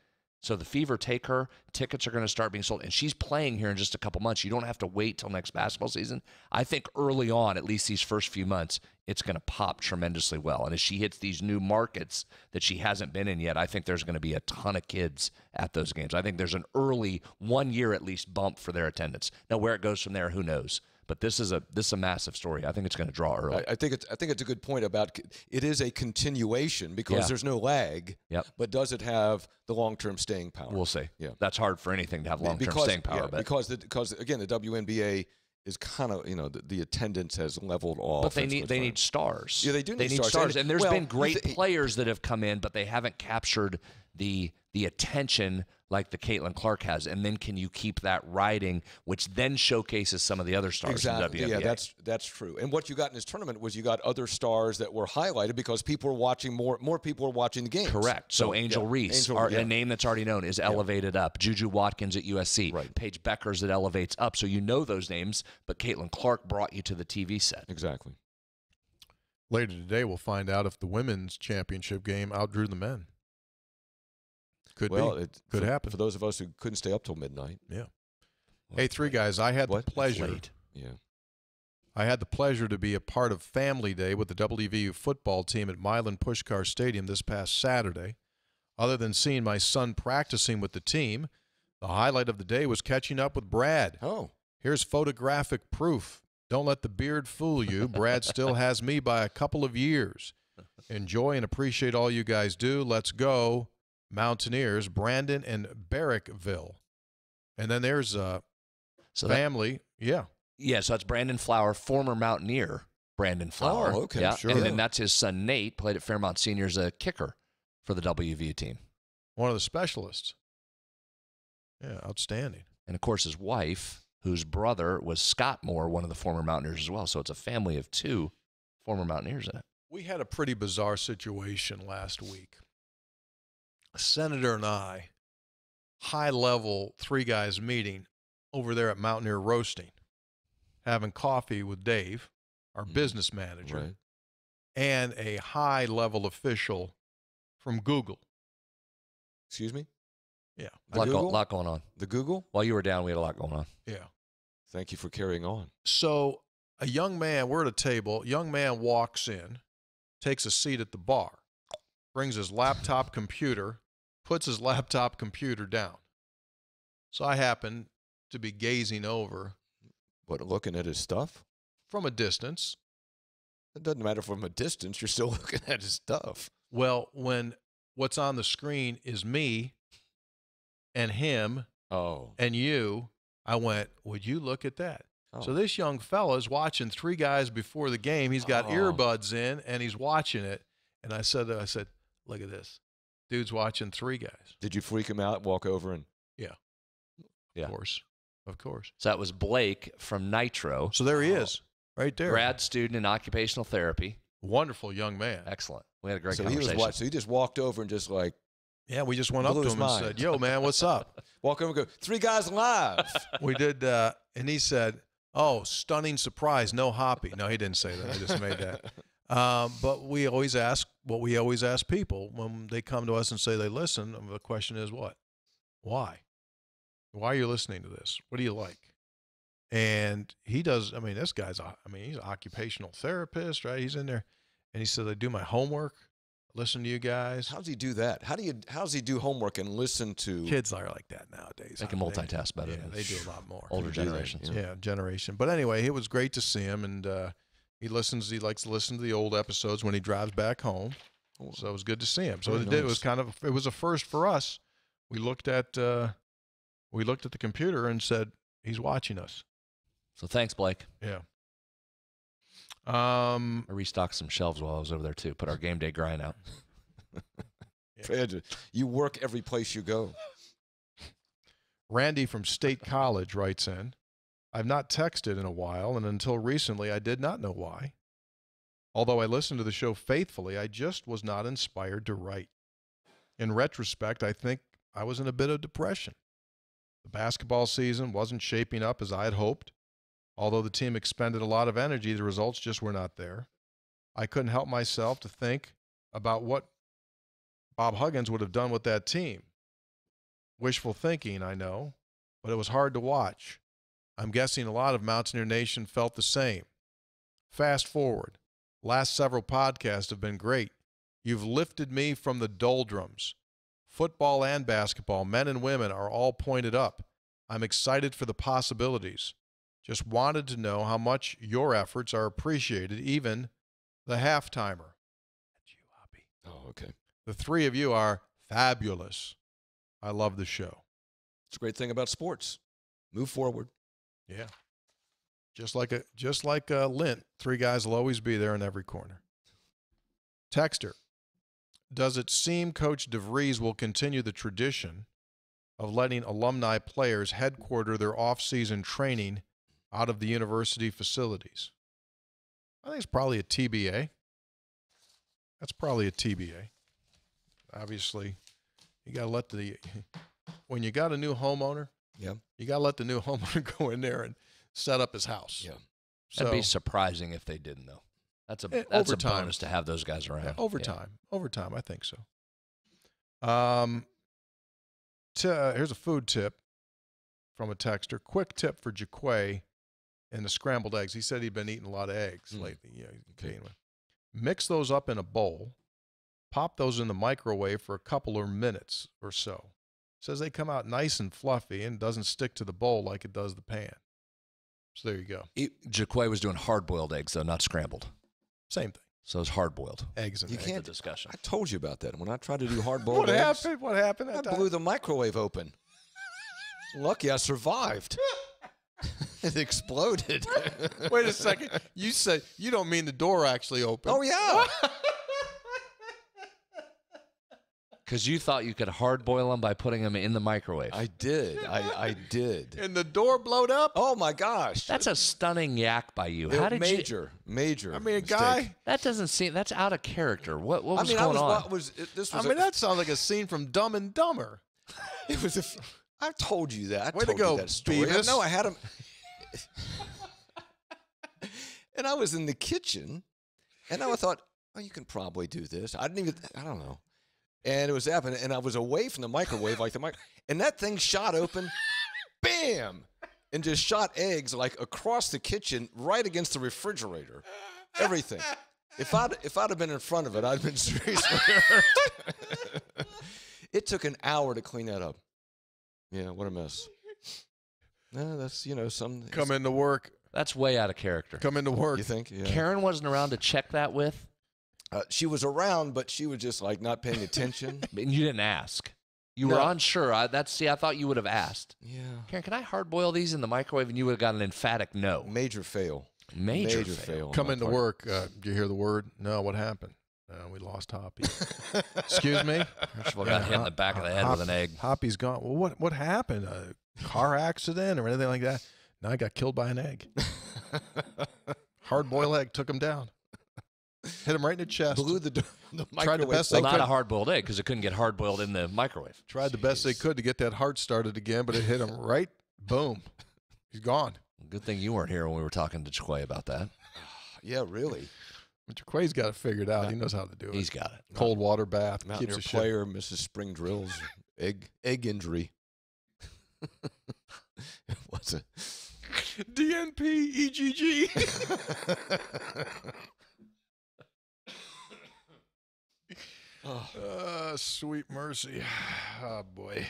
So the Fever take her. Tickets are going to start being sold, and she's playing here in just a couple months. You don't have to wait till next basketball season. I think early on, at least these first few months, it's going to pop tremendously well. And as she hits these new markets that she hasn't been in yet, I think there's going to be a ton of kids at those games. I think there's an early one year at least bump for their attendance. Now where it goes from there, who knows? But this is a this is a massive story. I think it's going to draw early. I, I think it's I think it's a good point about it is a continuation because Yeah. there's no lag. Yep. But does it have the long term staying power? we'll see. Yeah. That's hard for anything to have long term staying power. yeah, but because the, because again the WNBA is kind of you know the, the attendance has leveled off. But they need they need stars. Yeah, they do They need need stars. stars, And- and there's well, been great the- players that have come in, but they haven't captured the the attention like the Caitlin Clark has. And then can you keep that riding, which then showcases some of the other stars Exactly. in WNBA? Yeah, that's that's true. And what you got in this tournament was you got other stars that were highlighted because people were watching more. More people were watching the games. Correct. So, yeah, Angel Reese, Angel- our, yeah. a name that's already known, is elevated up. Juju Watkins at USC. Right. Paige Bueckers that elevates up. So you know those names, but Caitlin Clark brought you to the TV set. Exactly. Later today, we'll find out if the women's championship game outdrew the men. Could well, be. it Could for, happen. for those of us who couldn't stay up till midnight. Yeah. Hey, three guys. I had What? the pleasure. Late. Yeah. I had the pleasure to be a part of Family Day with the WVU football team at Milan Puskar Stadium this past Saturday. Other than seeing my son practicing with the team, the highlight of the day was catching up with Brad. Oh. Here's photographic proof. Don't let the beard fool you. Brad still has me by a couple of years. Enjoy and appreciate all you guys do. Let's go, Mountaineers, Brandon and Barrackville. And then there's uh, So that, family. Yeah. yeah, so that's Brandon Flower, former Mountaineer Brandon Flower. Oh, okay, Yeah, sure. And then that's his son Nate, played at Fairmont Senior as a kicker for the WVU team. One of the specialists. Yeah, outstanding. And of course, his wife whose brother was Scott Moore, one of the former Mountaineers as well. So it's a family of two former Mountaineers in it. We had a pretty bizarre situation last week. A senator and I, high level three guys meeting over there at Mountaineer Roasting, having coffee with Dave, our Mhm. business manager, Right. and a high level official from Google. Excuse me? Yeah. A lot, go- lot going on. The Google? While you were down, we had a lot going on. Yeah. Thank you for carrying on. So a young man, we're at a table, young man walks in, takes a seat at the bar, brings his laptop computer, puts his laptop computer down. So I happen to be gazing over What, looking at his stuff? from a distance. It doesn't matter from a distance. You're still looking at his stuff. Well, when what's on the screen is me and him Oh. and you, I went, Would you look at that? oh. So this young fella's watching three guys before the game. He's got Oh. earbuds in and he's watching it. And I said, I said, look at this. Dude's watching three guys. Did you freak him out? Walk over and Yeah. yeah. Of course. Of course. So that was Blake from Nitro, So there he Oh. is, right there. grad student in occupational therapy. Wonderful young man. Excellent. We had a great so he conversation. was watching. So he just walked over and just like Yeah, we just went up to his him and said, Yo, man, what's up? walk over and go, three guys live. we did, uh, and he said, Oh, stunning surprise, no hoppy. No, he didn't say that. I just made that. Um, but we always ask what we always ask people when they come to us and say they listen. The question is what? Why? Why are you listening to this? What do you like? And he does. I mean, this guy's. a- I mean, he's an occupational therapist, right? He's in there, and he said, "I do my homework, listen to you guys." How does he do that? How do you? How does he do homework and listen to? Kids are like that nowadays. They can They- multitask better Yeah, than they do a lot more. older Can you do that? generations. Yeah. yeah, generation. But anyway, it was great to see him, and uh, he listens. He likes to listen to the old episodes when he drives back home. Oh, So it was good to see him. So it, did, it was kind of it was a first for us. We looked at uh, we looked at the computer and said he's watching us. So thanks, Blake. Yeah. Um. I restocked some shelves while I was over there too. Put our game day grind out. Fred, you work every place you go. Randy from State College writes in, I've not texted in a while, and until recently, I did not know why. Although I listened to the show faithfully, I just was not inspired to write. In retrospect, I think I was in a bit of depression. The basketball season wasn't shaping up as I had hoped. Although the team expended a lot of energy, the results just were not there. I couldn't help myself to think about what Bob Huggins would have done with that team. Wishful thinking, I know, but it was hard to watch. I'm guessing a lot of Mountaineer Nation felt the same. Fast forward. Last several podcasts have been great. You've lifted me from the doldrums. Football and basketball, men and women, are all pointed up. I'm excited for the possibilities. Just wanted to know how much your efforts are appreciated, even the you, Hoppy. Oh, okay. The three of you are fabulous. I love the show. It's a great thing about sports. Move forward. Yeah. Just like a just like a lint, three guys will always be there in every corner. Texter, does it seem Coach DeVries will continue the tradition of letting alumni players headquarter their off-season training out of the university facilities? I think it's probably a TBA. That's probably a TBA. Obviously, you got to let the when you got a new homeowner, Yeah. you got to let the new homeowner go in there and set up his house. Yeah. So That'd be surprising if they didn't, though. That's a Eh, that's a overtime. bonus to have those guys around. yeah, over time, over time, I think so. Um, t- uh, here's a food tip from a texter. Quick tip for Jaquay and the scrambled eggs. He said he'd been eating a lot of eggs Mm. lately. Yeah, Okay. gaining weight. Mix those up in a bowl. Pop those in the microwave for a couple of minutes or so. Says they come out nice and fluffy and doesn't stick to the bowl like it does the pan. So there you go. It, Jaquay was doing hard boiled eggs though, not scrambled. Same thing. So it's hard boiled. Eggs and You eggs. can't- The discussion. I told you about that. When I tried to do hard boiled eggs. What eggs, happened? What happened? I time? blew the microwave open. Lucky I survived. it exploded. Wait a second. You say you don't mean the door actually opened. Oh yeah. Because you thought you could hard boil them by putting them in the microwave. I did. I, I did. And the door blowed up. Oh my gosh. That's a stunning yak by you. It- How did you? major, major. I mean, a mistake. guy. That doesn't seem. That's out of character. What? What I was mean, I going was, on? what was it, this I was. mean, that sounds like a scene from Dumb and Dumber. it was. A, f- I told you that. I Way to told you go, that story. Beavis. No, I had him. and I was in the kitchen, and I thought, oh, you can probably do this. I didn't even. I don't know. And it was happening, and I was away from the microwave, like the mic, and that thing shot open, bam, and just shot eggs like across the kitchen, right against the refrigerator. Everything. If I'd if I'd have been in front of it, I'd been seriously hurt. it took an hour to clean that up. Yeah, what a mess. No, that's you know some. Come into work. That's way out of character. Come into work. You think? Yeah. Karen wasn't around to check that with, Uh, she was around, but she was just like not paying attention. and you didn't ask. You were unsure. I, that's see. I thought you would have asked. yeah. Karen, can I hard boil these in the microwave? And you would have got an emphatic no. Major fail. Major, Major fail. on Come into part. work. Uh, did you hear the word? No. What happened? Uh, we lost Hoppy. Excuse me. First of all, got hit in the back of the head with an egg. Hoppy's gone. Well, what what happened? A car accident or anything like that? No, I got killed by an egg. Hard boiled egg took him down. Hit him right in the chest. Blew the, do- the Tried the microwave best Well, thing. not could- a hard boiled egg because it couldn't get hard boiled in the microwave. Tried the best they could to get that heart started again, but it hit him right. Boom. He's gone. Good thing you weren't here when we were talking to Jaquay about that. Yeah, really. Mr. Quay's got it figured out. He knows how to do it. He's got it. Cold water bath. Mountaineer Keeps the ship. player, Mrs. Spring drills, egg egg injury. What's it? DNP EGG. Uh, sweet mercy. Oh, boy.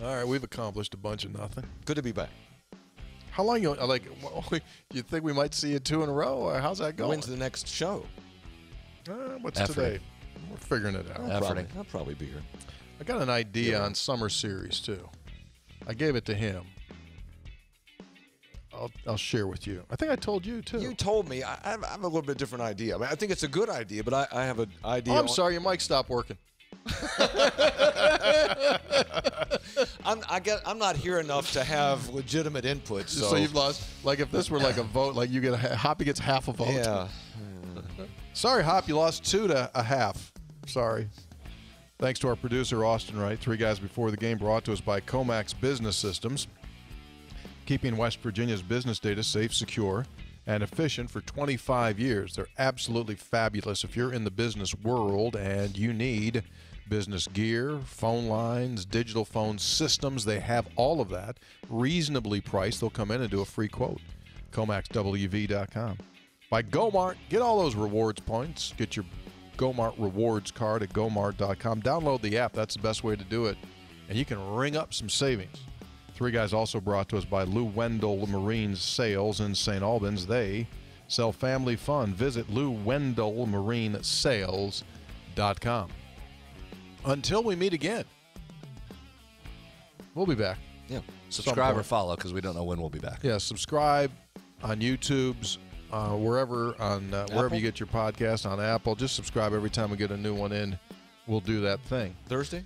All right, we've accomplished a bunch of nothing. Good to be back. How long you like? You think we might see you two in a row, or how's that going? When's the next show? Uh, what's Effort. today? We're figuring it out. I'll probably, I'll probably be here. I got an idea on summer series too. I gave it to him. I'll I'll share with you. I think I told you too. You told me. I, I have I have a little bit different idea. I, mean, I think it's a good idea, but I, I have an idea. oh, I'm on- sorry, your mic stopped working. I'm, I get, I'm not here enough to have legitimate input. So, So, you've lost. Like if this were like a vote, like you get a Hoppy gets half a vote. yeah. Sorry, Hop, you lost two to a half. Sorry. Thanks to our producer, Austin Wright. Three guys before the game brought to us by Comax Business Systems, keeping West Virginia's business data safe, secure, and efficient for 25 years. They're absolutely fabulous. If you're in the business world and you need business gear, phone lines, digital phone systems, they have all of that reasonably priced. They'll come in and do a free quote. ComaxWV.com. By Gomart, get all those rewards points. Get your Gomart rewards card at gomart.com. Download the app. That's the best way to do it. And you can ring up some savings. Three guys also brought to us by Lou Wendell Marine Sales in St. Albans. They sell family fun. Visit Lou Wendell Marine Sales.com. Until we meet again, we'll be back. Yeah. Subscribe or follow because we don't know when we'll be back. Yeah, subscribe on YouTube's, uh, wherever on uh, wherever you get your podcast on Apple. Just subscribe every time we get a new one in. We'll do that thing. Thursday?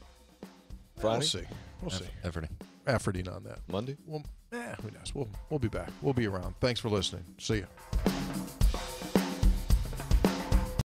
Friday. We'll see. We'll see. Everything. Efforting on that. Monday? Well, eh, who knows? We'll we'll be back. We'll be around. Thanks for listening. See you.